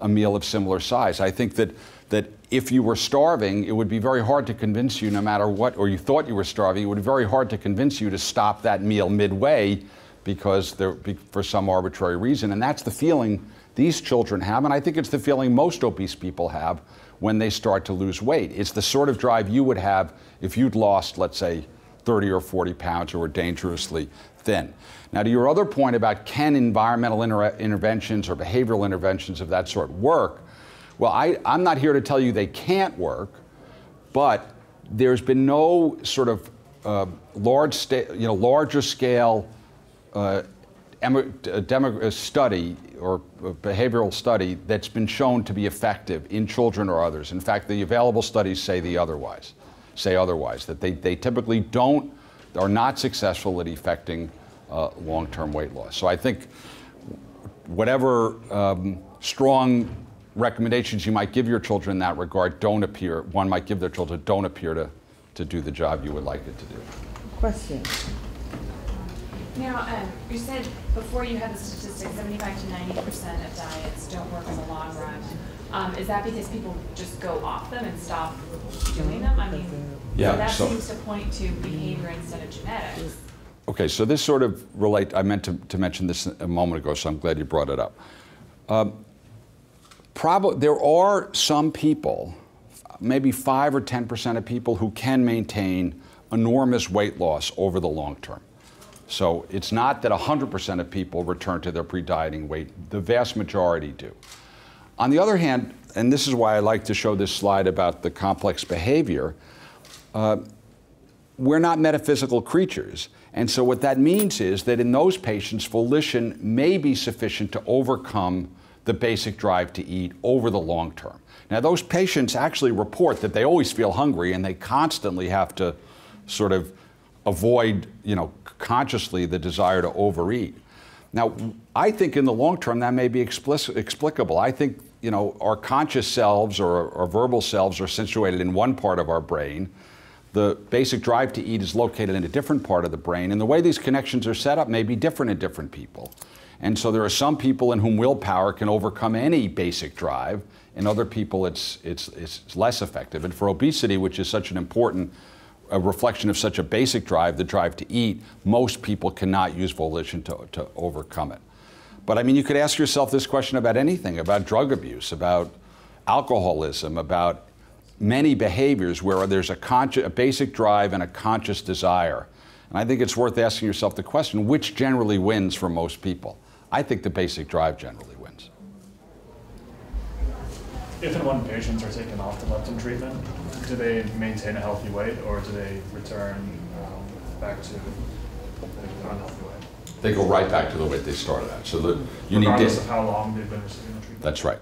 a meal of similar size. I think that, that if you were starving, it would be very hard to convince you, no matter what, or you thought you were starving, it would be very hard to convince you to stop that meal midway because there, for some arbitrary reason. And that's the feeling these children have, and I think it's the feeling most obese people have when they start to lose weight. It's the sort of drive you would have if you'd lost, let's say, 30 or 40 pounds or were dangerously thin. Now, to your other point about can environmental inter interventions or behavioral interventions of that sort work, well, I, I'm not here to tell you they can't work, but there's been no sort of uh, large, you know, larger scale uh, demo study or behavioral study that's been shown to be effective in children or others. In fact, the available studies say the otherwise, say otherwise, that they, they typically don't, are not successful at effecting uh, long-term weight loss. So I think whatever um, strong recommendations you might give your children in that regard don't appear, one might give their children, don't appear to, to do the job you would like it to do. Question. Now, um, you said before you had the statistic, 75 to 90 percent of diets don't work in the long run. Um, is that because people just go off them and stop doing them? I mean, Yeah, so that so- seems to point to behavior instead of genetics. Okay, so this sort of relate. I meant to, to mention this a moment ago, so I'm glad you brought it up. Um, prob- there are some people, maybe five or ten percent of people, who can maintain enormous weight loss over the long term. So it's not that 100% of people return to their pre-dieting weight. The vast majority do. On the other hand, and this is why I like to show this slide about the complex behavior, uh, we're not metaphysical creatures. And so what that means is that in those patients, volition may be sufficient to overcome the basic drive to eat over the long term. Now, those patients actually report that they always feel hungry and they constantly have to sort of avoid, you know, consciously the desire to overeat. Now, I think in the long term that may be explicable. I think, you know, our conscious selves or our verbal selves are situated in one part of our brain. The basic drive to eat is located in a different part of the brain, and the way these connections are set up may be different in different people. And so there are some people in whom willpower can overcome any basic drive, and other people it's, it's, it's less effective. And for obesity, which is such an important a reflection of such a basic drive, the drive to eat, most people cannot use volition to, to overcome it. But I mean, you could ask yourself this question about anything, about drug abuse, about alcoholism, about many behaviors where there's a, a basic drive and a conscious desire. And I think it's worth asking yourself the question, which generally wins for most people? I think the basic drive generally wins. If and when patients are taken off the leptin treatment, do they maintain a healthy weight or do they return um, back to the unhealthy weight? They go right back to the weight they started at. So the, you need Regardless to, of how long they've been receiving the treatment? That's right.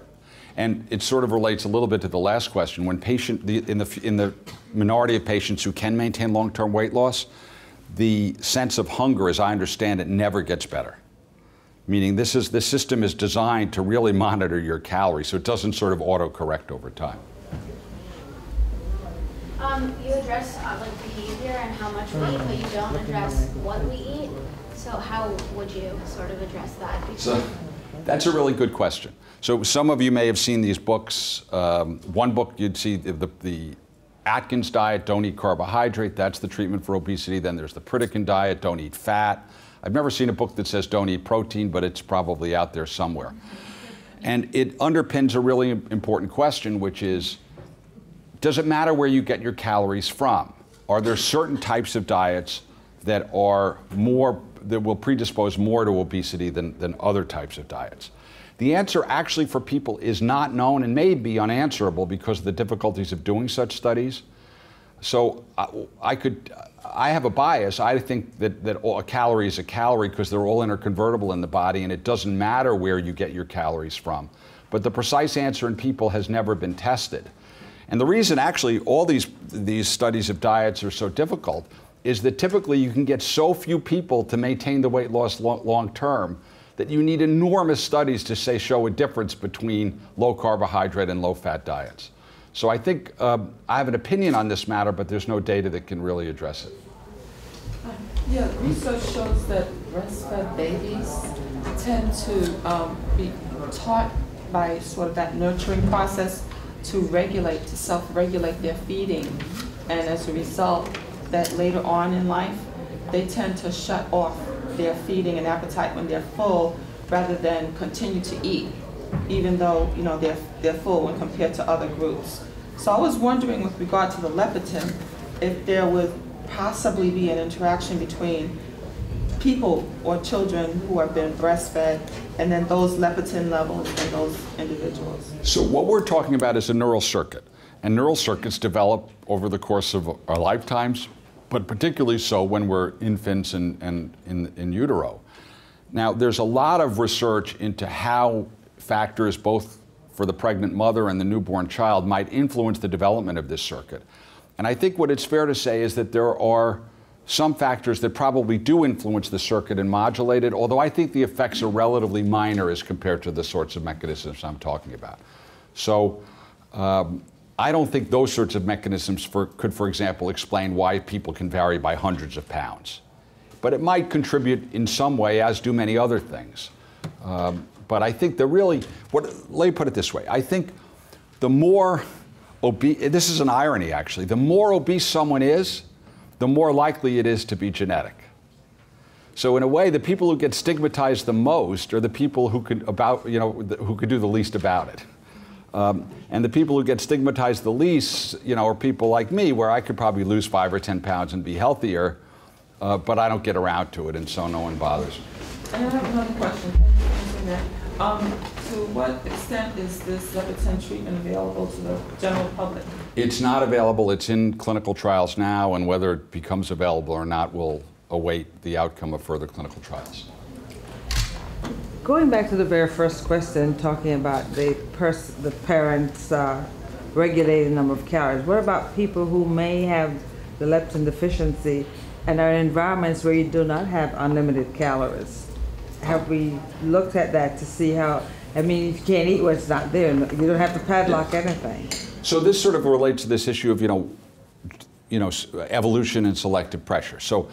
And it sort of relates a little bit to the last question. When patient, the, in, the, in the minority of patients who can maintain long-term weight loss, the sense of hunger, as I understand it, never gets better. Meaning this, is, this system is designed to really monitor your calories, so it doesn't sort of auto-correct over time. Um, you address uh, like behavior and how much we eat, but you don't address what we eat. So how would you sort of address that? Because So that's a really good question. So some of you may have seen these books. Um, one book you'd see the, the, the Atkins diet, don't eat carbohydrate. That's the treatment for obesity. Then there's the Pritikin diet, don't eat fat. I've never seen a book that says don't eat protein, but it's probably out there somewhere. And it underpins a really important question, which is does it matter where you get your calories from? Are there certain types of diets that are more that will predispose more to obesity than, than other types of diets? The answer actually for people is not known and may be unanswerable because of the difficulties of doing such studies. So I, I could, I have a bias. I think that, that a calorie is a calorie because they're all interconvertible in the body and it doesn't matter where you get your calories from. But the precise answer in people has never been tested. And the reason actually all these, these studies of diets are so difficult is that typically you can get so few people to maintain the weight loss long, long term that you need enormous studies to say show a difference between low carbohydrate and low fat diets. So I think uh, I have an opinion on this matter, but there's no data that can really address it. Yeah, research shows that breastfed babies tend to um, be taught by sort of that nurturing process to regulate, to self-regulate their feeding. And as a result, that later on in life, they tend to shut off their feeding and appetite when they're full rather than continue to eat, even though, you know, they're, they're full when compared to other groups. So I was wondering with regard to the leptin, if there would possibly be an interaction between people or children who have been breastfed and then those leptin levels in those individuals. So what we're talking about is a neural circuit. And neural circuits develop over the course of our lifetimes, but particularly so when we're infants and, and in, in utero. Now, there's a lot of research into how factors, both for the pregnant mother and the newborn child, might influence the development of this circuit. And I think what it's fair to say is that there are some factors that probably do influence the circuit and modulate it, although I think the effects are relatively minor as compared to the sorts of mechanisms I'm talking about. So um, I don't think those sorts of mechanisms for, could, for example, explain why people can vary by hundreds of pounds. But it might contribute in some way, as do many other things. Um, but I think the really, what, let me put it this way I think the more obese, this is an irony actually, the more obese someone is, the more likely it is to be genetic. So in a way, the people who get stigmatized the most are the people who could about you know who could do the least about it. Um, and the people who get stigmatized the least, you know, are people like me, where I could probably lose five or ten pounds and be healthier, uh, but I don't get around to it, and so no one bothers. I have another question. Thank you for answering that. Um, to what extent is this leptin treatment available to the general public? It's not available. It's in clinical trials now, and whether it becomes available or not will await the outcome of further clinical trials. Going back to the very first question, talking about the pers- the parents uh, regulating number of calories. What about people who may have the leptin deficiency and are in environments where you do not have unlimited calories? Have we looked at that to see how? I mean, you can't eat what's not there. You don't have to padlock anything. So this sort of relates to this issue of you know, you know, evolution and selective pressure. So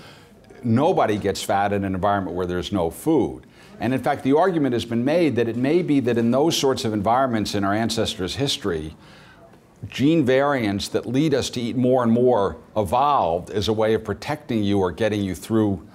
nobody gets fat in an environment where there's no food. And in fact, the argument has been made that it may be that in those sorts of environments in our ancestors' history, gene variants that lead us to eat more and more evolved as a way of protecting you or getting you through,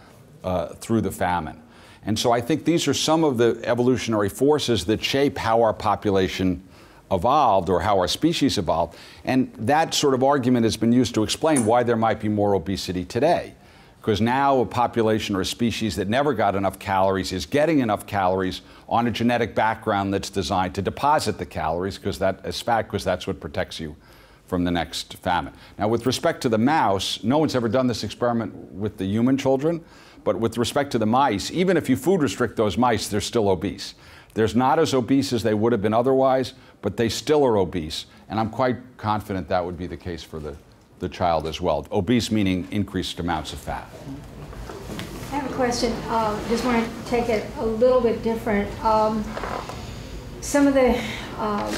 uh, through the famine. And so I think these are some of the evolutionary forces that shape how our population evolved or how our species evolved. And that sort of argument has been used to explain why there might be more obesity today. Because now a population or a species that never got enough calories is getting enough calories on a genetic background that's designed to deposit the calories because that is fat because that's what protects you from the next famine. Now with respect to the mouse, no one's ever done this experiment with the human children, but with respect to the mice, even if you food restrict those mice, they're still obese. They're not as obese as they would have been otherwise, but they still are obese. And I'm quite confident that would be the case for the, the child as well. Obese meaning increased amounts of fat. I have a question. Um, just want to take it a little bit different. Um, some of the um,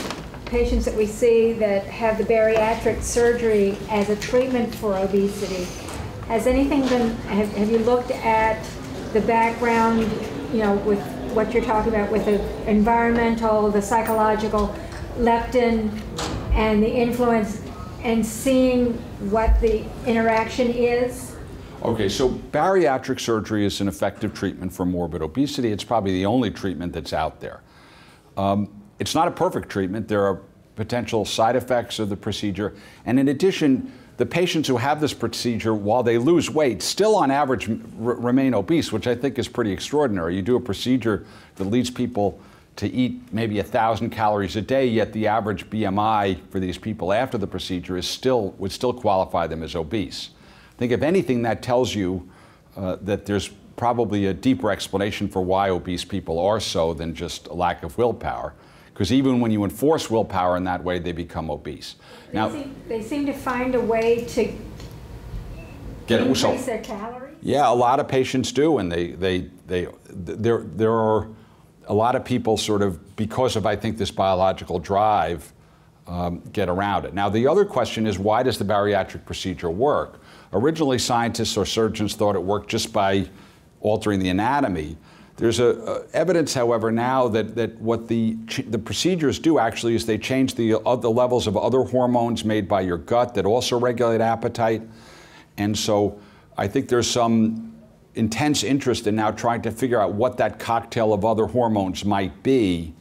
patients that we see that have the bariatric surgery as a treatment for obesity, has anything been, have, have you looked at the background, you know, with what you're talking about with the environmental, the psychological, leptin, and the influence, and seeing what the interaction is? Okay, so bariatric surgery is an effective treatment for morbid obesity. It's probably the only treatment that's out there. Um, it's not a perfect treatment. There are potential side effects of the procedure. And in addition, the patients who have this procedure, while they lose weight, still on average remain obese, which I think is pretty extraordinary. You do a procedure that leads people to eat maybe a thousand calories a day, yet the average BMI for these people after the procedure is still would still qualify them as obese. I think if anything, that tells you uh, that there's probably a deeper explanation for why obese people are so than just a lack of willpower. Because even when you enforce willpower in that way, they become obese. They Now, seem, they seem to find a way to get it. So, increase their calories. yeah, a lot of patients do, and they, they, they, there, there are a lot of people sort of, because of, I think, this biological drive, um, get around it. Now, the other question is why does the bariatric procedure work? Originally, scientists or surgeons thought it worked just by altering the anatomy. There's a, evidence, however, now that, that what the, the procedures do actually is they change the, uh, the levels of other hormones made by your gut that also regulate appetite. And so I think there's some intense interest in now trying to figure out what that cocktail of other hormones might be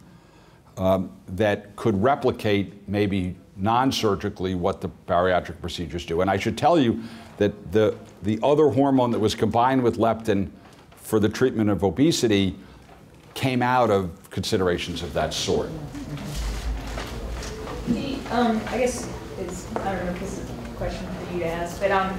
um, that could replicate maybe non-surgically what the bariatric procedures do. And I should tell you that the, the other hormone that was combined with leptin for the treatment of obesity came out of considerations of that sort. The, um, I guess it's, I don't know if this is a question for you to ask, but, um,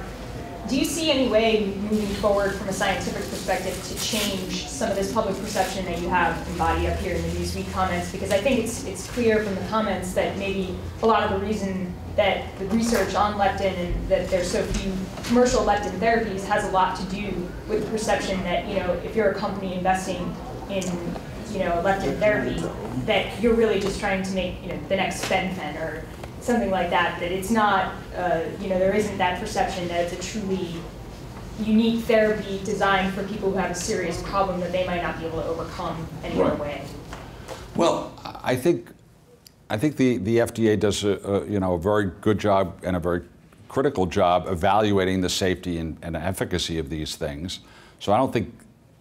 do you see any way moving forward from a scientific perspective to change some of this public perception that you have embodied up here in the Newsweek comments? Because I think it's, it's clear from the comments that maybe a lot of the reason that the research on leptin and that there's so few commercial leptin therapies has a lot to do with the perception that, you know, if you're a company investing in, you know, leptin therapy, that you're really just trying to make, you know, the next fen-phen or something like that, that it's not, uh, you know, there isn't that perception that it's a truly unique therapy designed for people who have a serious problem that they might not be able to overcome any other Right. way. Well, I think, I think the, the FDA does a, a, you know, a very good job and a very critical job evaluating the safety and, and efficacy of these things. So I don't think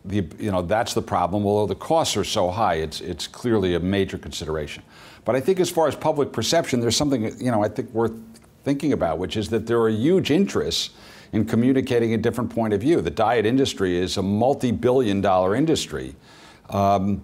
the, you know, that's the problem, although the costs are so high, it's, it's clearly a major consideration. But I think as far as public perception, there's something, you know, I think worth thinking about, which is that there are huge interests in communicating a different point of view. The diet industry is a multi-billion dollar industry. Um,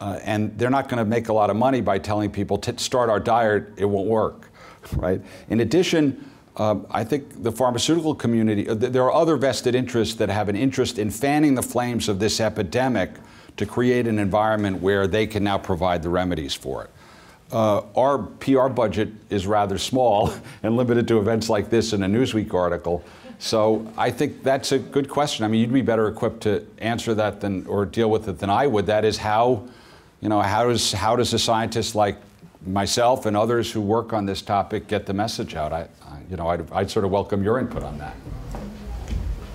uh, and they're not going to make a lot of money by telling people to start our diet, it won't work, <laughs> right? In addition, um, I think the pharmaceutical community, uh, th- there are other vested interests that have an interest in fanning the flames of this epidemic to create an environment where they can now provide the remedies for it. Uh, our PR budget is rather small <laughs> and limited to events like this in a Newsweek article. So I think that's a good question. I mean, you'd be better equipped to answer that than or deal with it than I would. That is how, you know, how does how does a scientist like myself and others who work on this topic get the message out? I, I you know, I'd, I'd sort of welcome your input on that.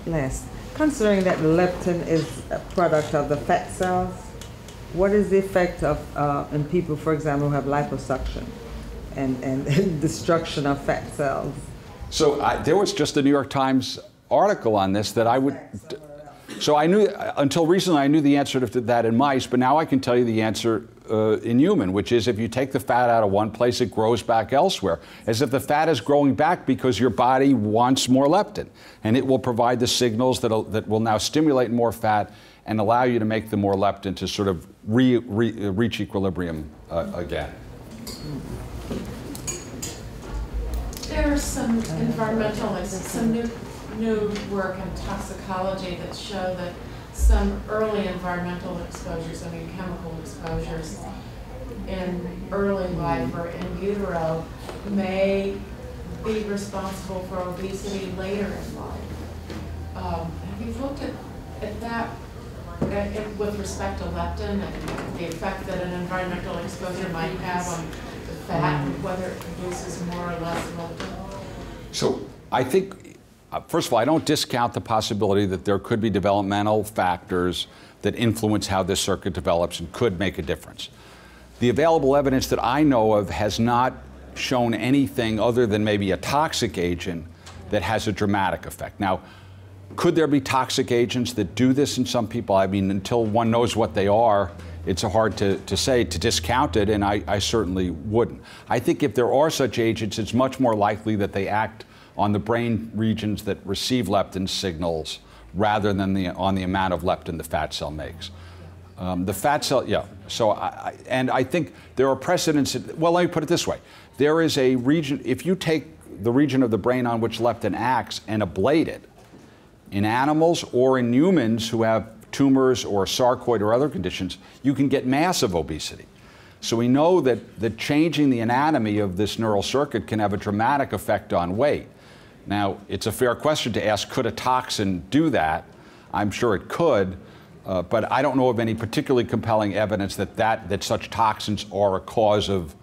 Yes. considering that leptin is a product of the fat cells, what is the effect of, uh, in people, for example, who have liposuction and, and <laughs> destruction of fat cells? So I, there was just a New York Times article on this that I would. So I knew until recently I knew the answer to that in mice, but now I can tell you the answer uh, in human, which is if you take the fat out of one place, it grows back elsewhere, as if the fat is growing back because your body wants more leptin, and it will provide the signals that that will now stimulate more fat and allow you to make the more leptin to sort of re, re, reach equilibrium uh, again. There are some environmentalists, some new, new work in toxicology that show that some early environmental exposures, I mean chemical exposures in early life or in utero may be responsible for obesity later in life. Um, have you looked at, at that uh, in- with respect to leptin and the effect that an environmental exposure might have on the fat, and whether it produces more or less leptin? So I think, Uh, first of all, I don't discount the possibility that there could be developmental factors that influence how this circuit develops and could make a difference. The available evidence that I know of has not shown anything other than maybe a toxic agent that has a dramatic effect. Now, Could there be toxic agents that do this in some people? I mean, until one knows what they are, it's hard to, to say, to discount it, and I, I certainly wouldn't. I think if there are such agents, it's much more likely that they act on the brain regions that receive leptin signals rather than the, on the amount of leptin the fat cell makes. Um, the fat cell, yeah. So, I, and I think there are precedents. That, Well, let me put it this way: there is a region. If you take the region of the brain on which leptin acts and ablate it, in animals or in humans who have tumors or sarcoid or other conditions, you can get massive obesity. So we know that, that changing the anatomy of this neural circuit can have a dramatic effect on weight. Now, it's a fair question to ask could a toxin do that? I'm sure it could, uh, but I don't know of any particularly compelling evidence that, that, that such toxins are a cause of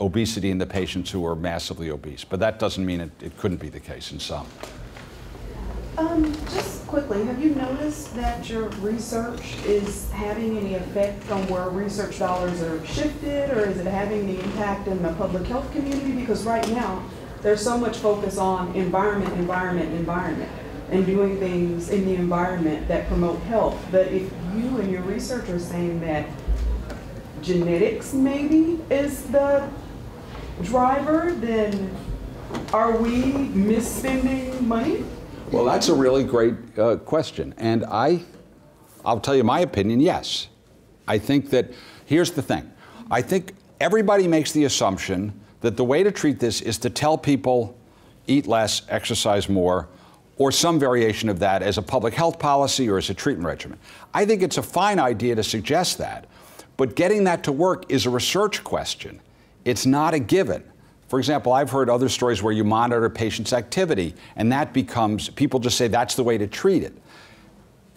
obesity in the patients who are massively obese. But that doesn't mean it, it couldn't be the case in some. Um, just quickly, have you noticed that your research is having any effect on where research dollars are shifted, or is it having the impact in the public health community? Because right now, there's so much focus on environment, environment, environment, and doing things in the environment that promote health. But if you and your research are saying that genetics maybe is the driver, then are we misspending money? Well, that's a really great uh, question. And I, I'll tell you my opinion yes. I think that, here's the thing I think everybody makes the assumption that the way to treat this is to tell people eat less, exercise more, or some variation of that as a public health policy or as a treatment regimen. I think it's a fine idea to suggest that, but getting that to work is a research question. It's not a given. For example, I've heard other stories where you monitor patients' activity, and that becomes, people just say that's the way to treat it.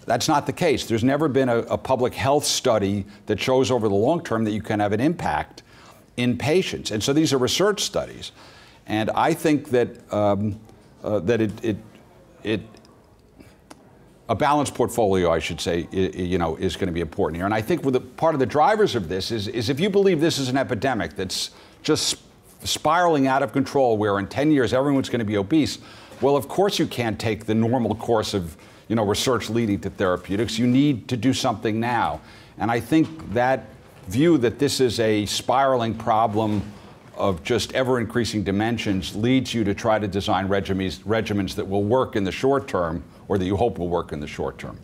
That's not the case. There's never been a, a public health study that shows over the long term that you can have an impact in patients. And so these are research studies. And I think that, um, uh, that it, it, it, a balanced portfolio, I should say, you know, is going to be important here. And I think the, part of the drivers of this is, is if you believe this is an epidemic that's just spiraling out of control, where in 10 years everyone's going to be obese, well, of course you can't take the normal course of, you know, research leading to therapeutics. You need to do something now. And I think that view that this is a spiraling problem of just ever increasing dimensions leads you to try to design regimens, regimens that will work in the short term or that you hope will work in the short term.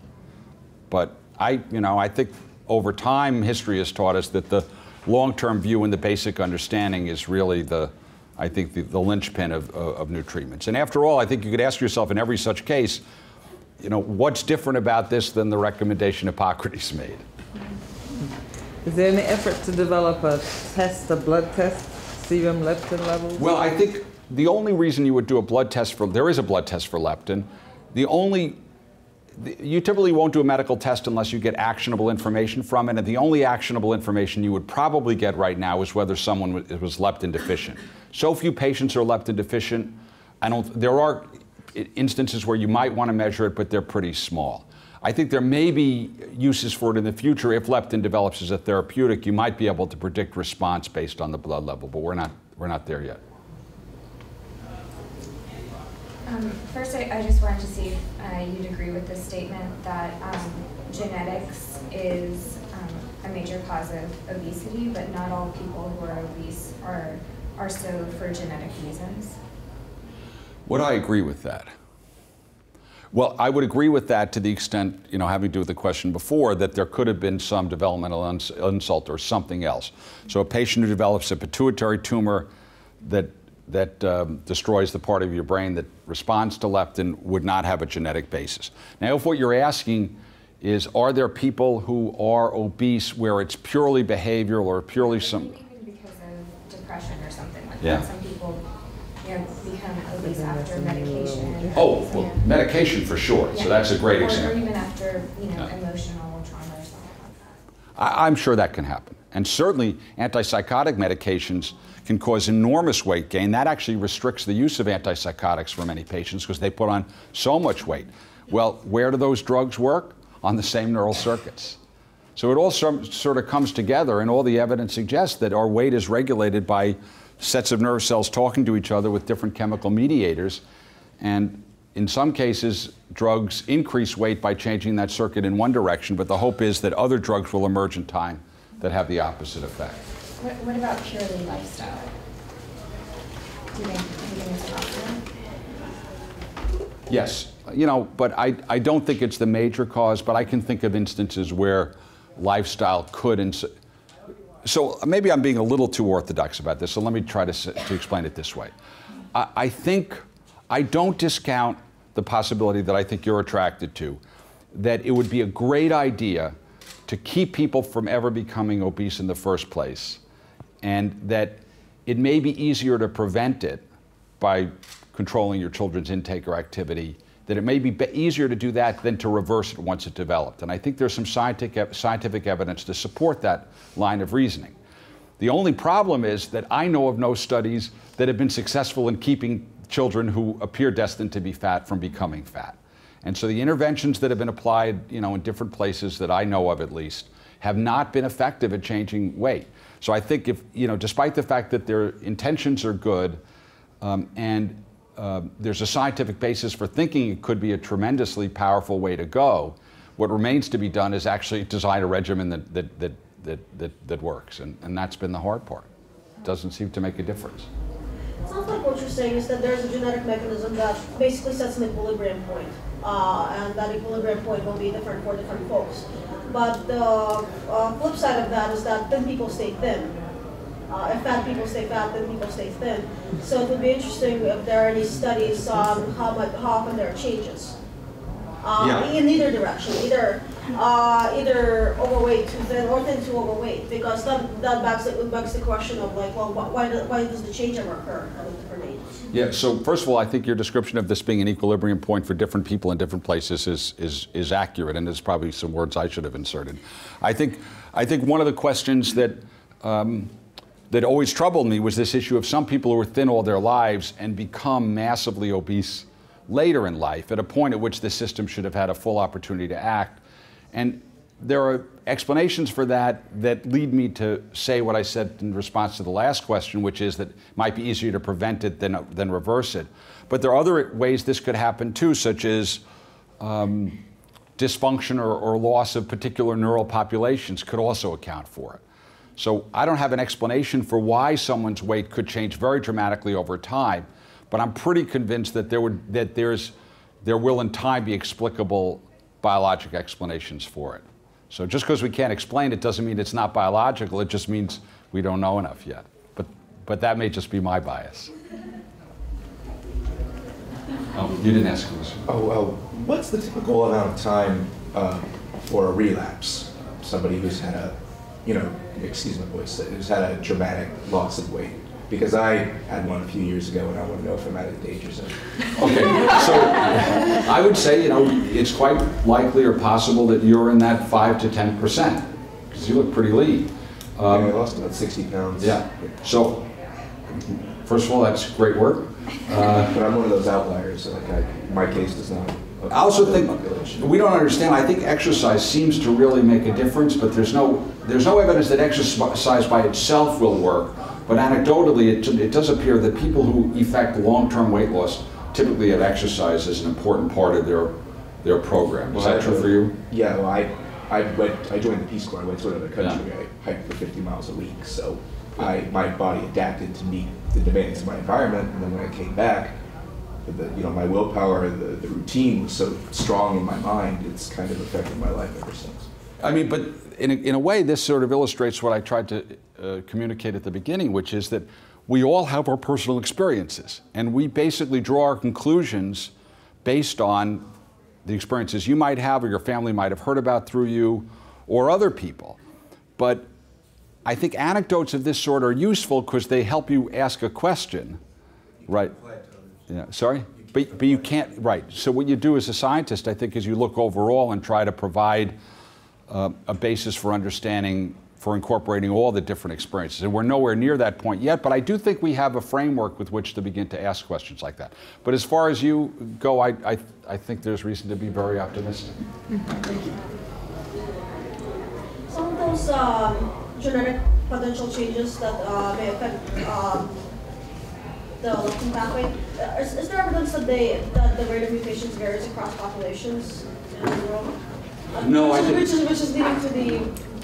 But I, you know, I think over time history has taught us that the long-term view and the basic understanding is really the, I think, the, the linchpin of, of, of new treatments. And after all, I think you could ask yourself in every such case, you know, what's different about this than the recommendation Hippocrates made? Is there any effort to develop a test, a blood test, serum leptin levels? Well, I think the only reason you would do a blood test for, there is a blood test for leptin. The only, you typically won't do a medical test unless you get actionable information from it. And the only actionable information you would probably get right now is whether someone was leptin deficient. So few patients are leptin deficient. I don't, there are instances where you might want to measure it, but they're pretty small. I think there may be uses for it in the future. If leptin develops as a therapeutic, you might be able to predict response based on the blood level, but we're not, we're not there yet. Um, first, I, I, just wanted to see if uh, you'd agree with the statement that um, genetics is um, a major cause of obesity, but not all people who are obese are, are so for genetic reasons. Would I agree with that? Well, I would agree with that to the extent, you know, having to do with the question before, that there could have been some developmental insult or something else. So a patient who develops a pituitary tumor that that um, destroys the part of your brain that responds to leptin would not have a genetic basis. Now, if what you're asking is, are there people who are obese where it's purely behavioral or purely some... Even because of depression or something like yeah. that. Some people become obese after medication. Oh, well, medication for sure. Yeah. So that's a great or, example. Or even after, you know, yeah. emotional trauma or something like that. I, I'm sure that can happen. And certainly antipsychotic medications can cause enormous weight gain. That actually restricts the use of antipsychotics for many patients because they put on so much weight. Well, where do those drugs work? On the same neural circuits. So it all sort of comes together, and all the evidence suggests that our weight is regulated by sets of nerve cells talking to each other with different chemical mediators. And in some cases, drugs increase weight by changing that circuit in one direction, but the hope is that other drugs will emerge in time that have the opposite effect. What, what about purely lifestyle? Do you think, do you think possible? Yes, you know, but I, I don't think it's the major cause, but I can think of instances where lifestyle could. Ins- so maybe I'm being a little too orthodox about this, so let me try to, to explain it this way. I, I think, I don't discount the possibility that I think you're attracted to, that it would be a great idea to keep people from ever becoming obese in the first place, and that it may be easier to prevent it by controlling your children's intake or activity, that it may be, easier to do that than to reverse it once it developed. And I think there's some scientific, scientific evidence to support that line of reasoning. The only problem is that I know of no studies that have been successful in keeping children who appear destined to be fat from becoming fat. And so the interventions that have been applied, you know, in different places that I know of at least, have not been effective at changing weight. So I think if, you know, despite the fact that their intentions are good um, and uh, there's a scientific basis for thinking it could be a tremendously powerful way to go, what remains to be done is actually design a regimen that, that, that, that, that, that works. And, and that's been the hard part. It doesn't seem to make a difference. It sounds like what you're saying is that there's a genetic mechanism that basically sets an equilibrium point, uh, and that equilibrium point will be different for different folks. But the uh, flip side of that is that thin people stay thin. Uh, if fat people stay fat, then people stay thin. So it would be interesting if there are any studies on how much, how often there are changes. Uh, Yeah. In either direction, either uh, either overweight to thin or thin to overweight, because that that begs the, begs the question of like, well, wh- why do, why does the change ever occur at a different age? Yeah, so first of all, I think your description of this being an equilibrium point for different people in different places is, is, is accurate, and there's probably some words I should have inserted. I think, I think one of the questions that, um, that always troubled me was this issue of some people who are thin all their lives and become massively obese later in life, at a point at which the system should have had a full opportunity to act. And there are explanations for that that lead me to say what I said in response to the last question, which is that it might be easier to prevent it than, than reverse it. But there are other ways this could happen too, such as um, dysfunction or, or loss of particular neural populations could also account for it. So I don't have an explanation for why someone's weight could change very dramatically over time, but I'm pretty convinced that there would that there's there will in time be explicable biologic explanations for it. So just because we can't explain it doesn't mean it's not biological. It just means we don't know enough yet. But but that may just be my bias. Oh, you didn't ask. Oh, what's the typical amount of time uh, for a relapse? Somebody who's had a, you know, excuse my voice, who's had a dramatic loss of weight. Because I had one a few years ago, and I want to know if I'm out of danger zone. Okay, so I would say, you know, it's quite likely or possible that you're in that five to ten percent, because you look pretty lean. Yeah, I Um, lost about 60 pounds. yeah. So, first of all, that's great work. Uh, But I'm one of those outliers. so, Like, I, my case does not. I also think we don't understand. I think exercise seems to really make a difference, but there's no there's no evidence that exercise by itself will work. But anecdotally, it, it does appear that people who effect long-term weight loss typically have exercise as an important part of their their program. Is Well, that I- true for you? Yeah, well, I, I went, I joined the Peace Corps. I went to another country. I hiked for 50 miles a week. So I, my body adapted to meet the demands of my environment. And then when I came back, the, you know, my willpower, the, the routine was so strong in my mind. It's kind of affected my life ever since. I mean, but in a, in a way, this sort of illustrates what I tried to uh, communicate at the beginning, which is that we all have our personal experiences, and we basically draw our conclusions based on the experiences you might have or your family might have heard about through you or other people. But I think anecdotes of this sort are useful because they help you ask a question, right? Yeah, sorry? But, but you can't, right. So what you do as a scientist, I think, is you look overall and try to provide uh, a basis for understanding, for incorporating all the different experiences. And we're nowhere near that point yet, but I do think we have a framework with which to begin to ask questions like that. But as far as you go, I, I, I think there's reason to be very optimistic. Thank you. Some of those um, genetic potential changes that uh, may affect um, the leptin pathway. Uh, Is, is there evidence that they, that the rate of mutations varies across populations in the world? Uh, No, I which is- think- Which is, which is leading to the,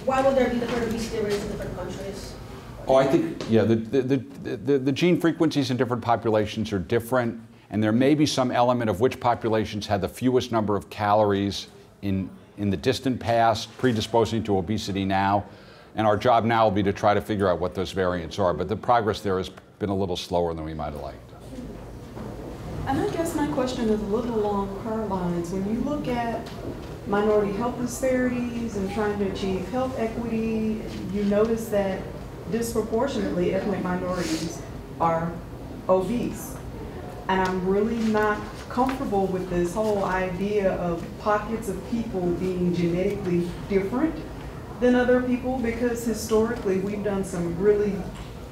why would there be different obesity rates in different countries? Oh, I think, yeah, the, the, the, the, gene frequencies in different populations are different, and there may be some element of which populations had the fewest number of calories in, in the distant past, predisposing to obesity now. And our job now will be to try to figure out what those variants are, but the progress there has been a little slower than we might have liked. And I guess my question is a little along her lines. When you look at minority health disparities and trying to achieve health equity, you notice that disproportionately ethnic minorities are obese. And I'm really not comfortable with this whole idea of pockets of people being genetically different than other people because historically we've done some really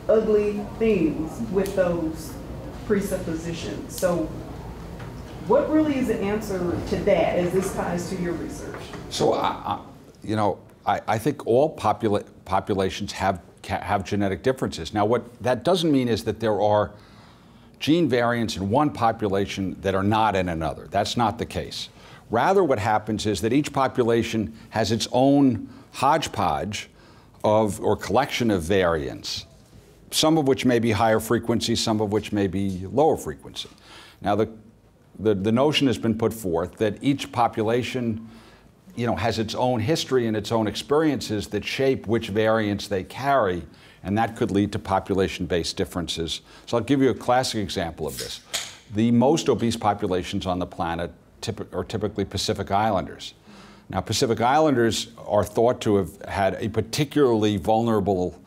ugly things with those presuppositions. So what really is the answer to that as this ties to your research? So, I, I, you know, I, I think all popula- populations have, have genetic differences. Now, what that doesn't mean is that there are gene variants in one population that are not in another. That's not the case. Rather, what happens is that each population has its own hodgepodge of or collection of variants, some of which may be higher frequency, some of which may be lower frequency. Now, the, the, the notion has been put forth that each population you know, has its own history and its own experiences that shape which variants they carry, and that could lead to population-based differences. So I'll give you a classic example of this. The most obese populations on the planet typ- are typically Pacific Islanders. Now, Pacific Islanders are thought to have had a particularly vulnerable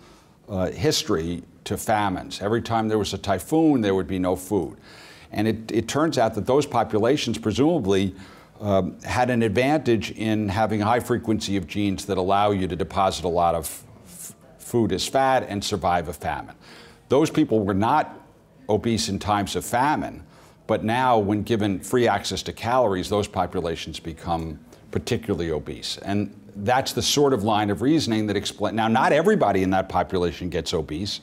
uh, history to famines. Every time there was a typhoon, there would be no food. And it, it turns out that those populations presumably um, had an advantage in having a high frequency of genes that allow you to deposit a lot of food as fat and survive a famine. Those people were not obese in times of famine, but now, when given free access to calories, those populations become particularly obese. And that's the sort of line of reasoning that explains. Now, not everybody in that population gets obese,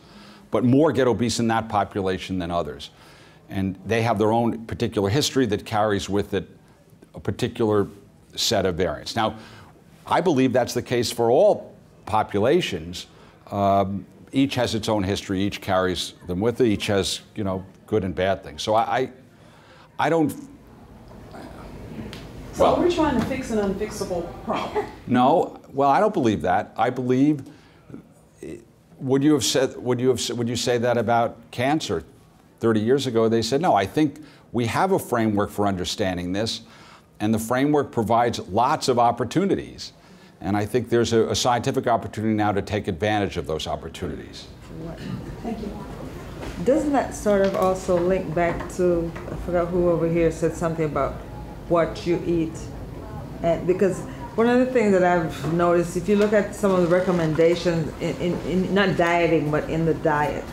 but more get obese in that population than others. And they have their own particular history that carries with it a particular set of variants. Now, I believe that's the case for all populations. Um, each has its own history. Each carries them with it. Each has, you know, good and bad things. So I, I, I don't. So Well- we're trying to fix an unfixable problem. <laughs> No. Well, I don't believe that. I believe. Would you have said? Would you have? s- Would you say that about cancer? Thirty years ago, they said no. I think we have a framework for understanding this, and the framework provides lots of opportunities. And I think there's a, a scientific opportunity now to take advantage of those opportunities. Thank you. Doesn't that sort of also link back to, I forgot who over here said something about what you eat? And because one of the things that I've noticed, if you look at some of the recommendations in, in, in not dieting, but in the diet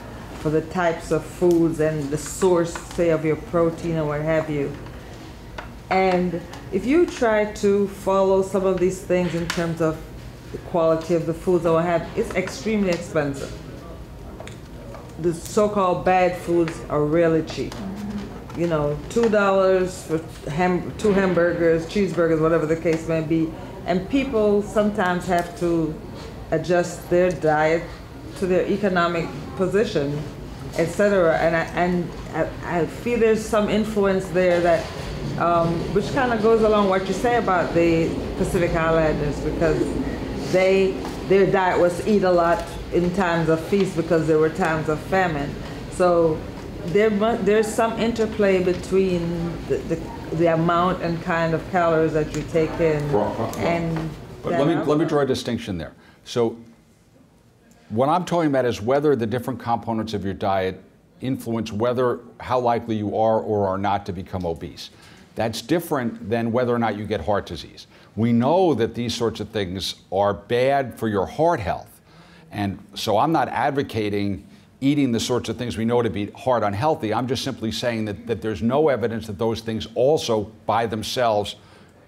for the types of foods and the source, say, of your protein or what have you. And if you try to follow some of these things in terms of the quality of the foods or what have, it's extremely expensive the so-called bad foods are really cheap. You know, two dollars for ham- two hamburgers, cheeseburgers, whatever the case may be, and people sometimes have to adjust their diet to their economic position, etc. And I, and I, I feel there's some influence there that, um, which kind of goes along what you say about the Pacific Islanders because they their diet was eat a lot in times of feast because there were times of famine. So there there's some interplay between the, the, the amount and kind of calories that you take in uh, and But let me, let me draw a distinction there. So what I'm talking about is whether the different components of your diet influence whether, how likely you are or are not to become obese. That's different than whether or not you get heart disease. We know that these sorts of things are bad for your heart health. And so I'm not advocating eating the sorts of things we know to be heart unhealthy. I'm just simply saying that, that there's no evidence that those things also by themselves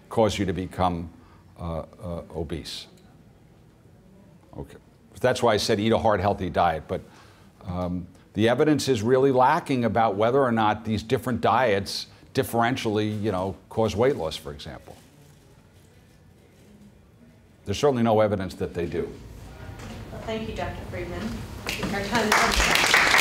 cause you to become uh, uh, obese. Okay. That's why I said eat a heart healthy diet. But um, the evidence is really lacking about whether or not these different diets differentially, you know, cause weight loss, for example. There's certainly no evidence that they do. Well, Thank you, Dr. Friedman. Our time is up.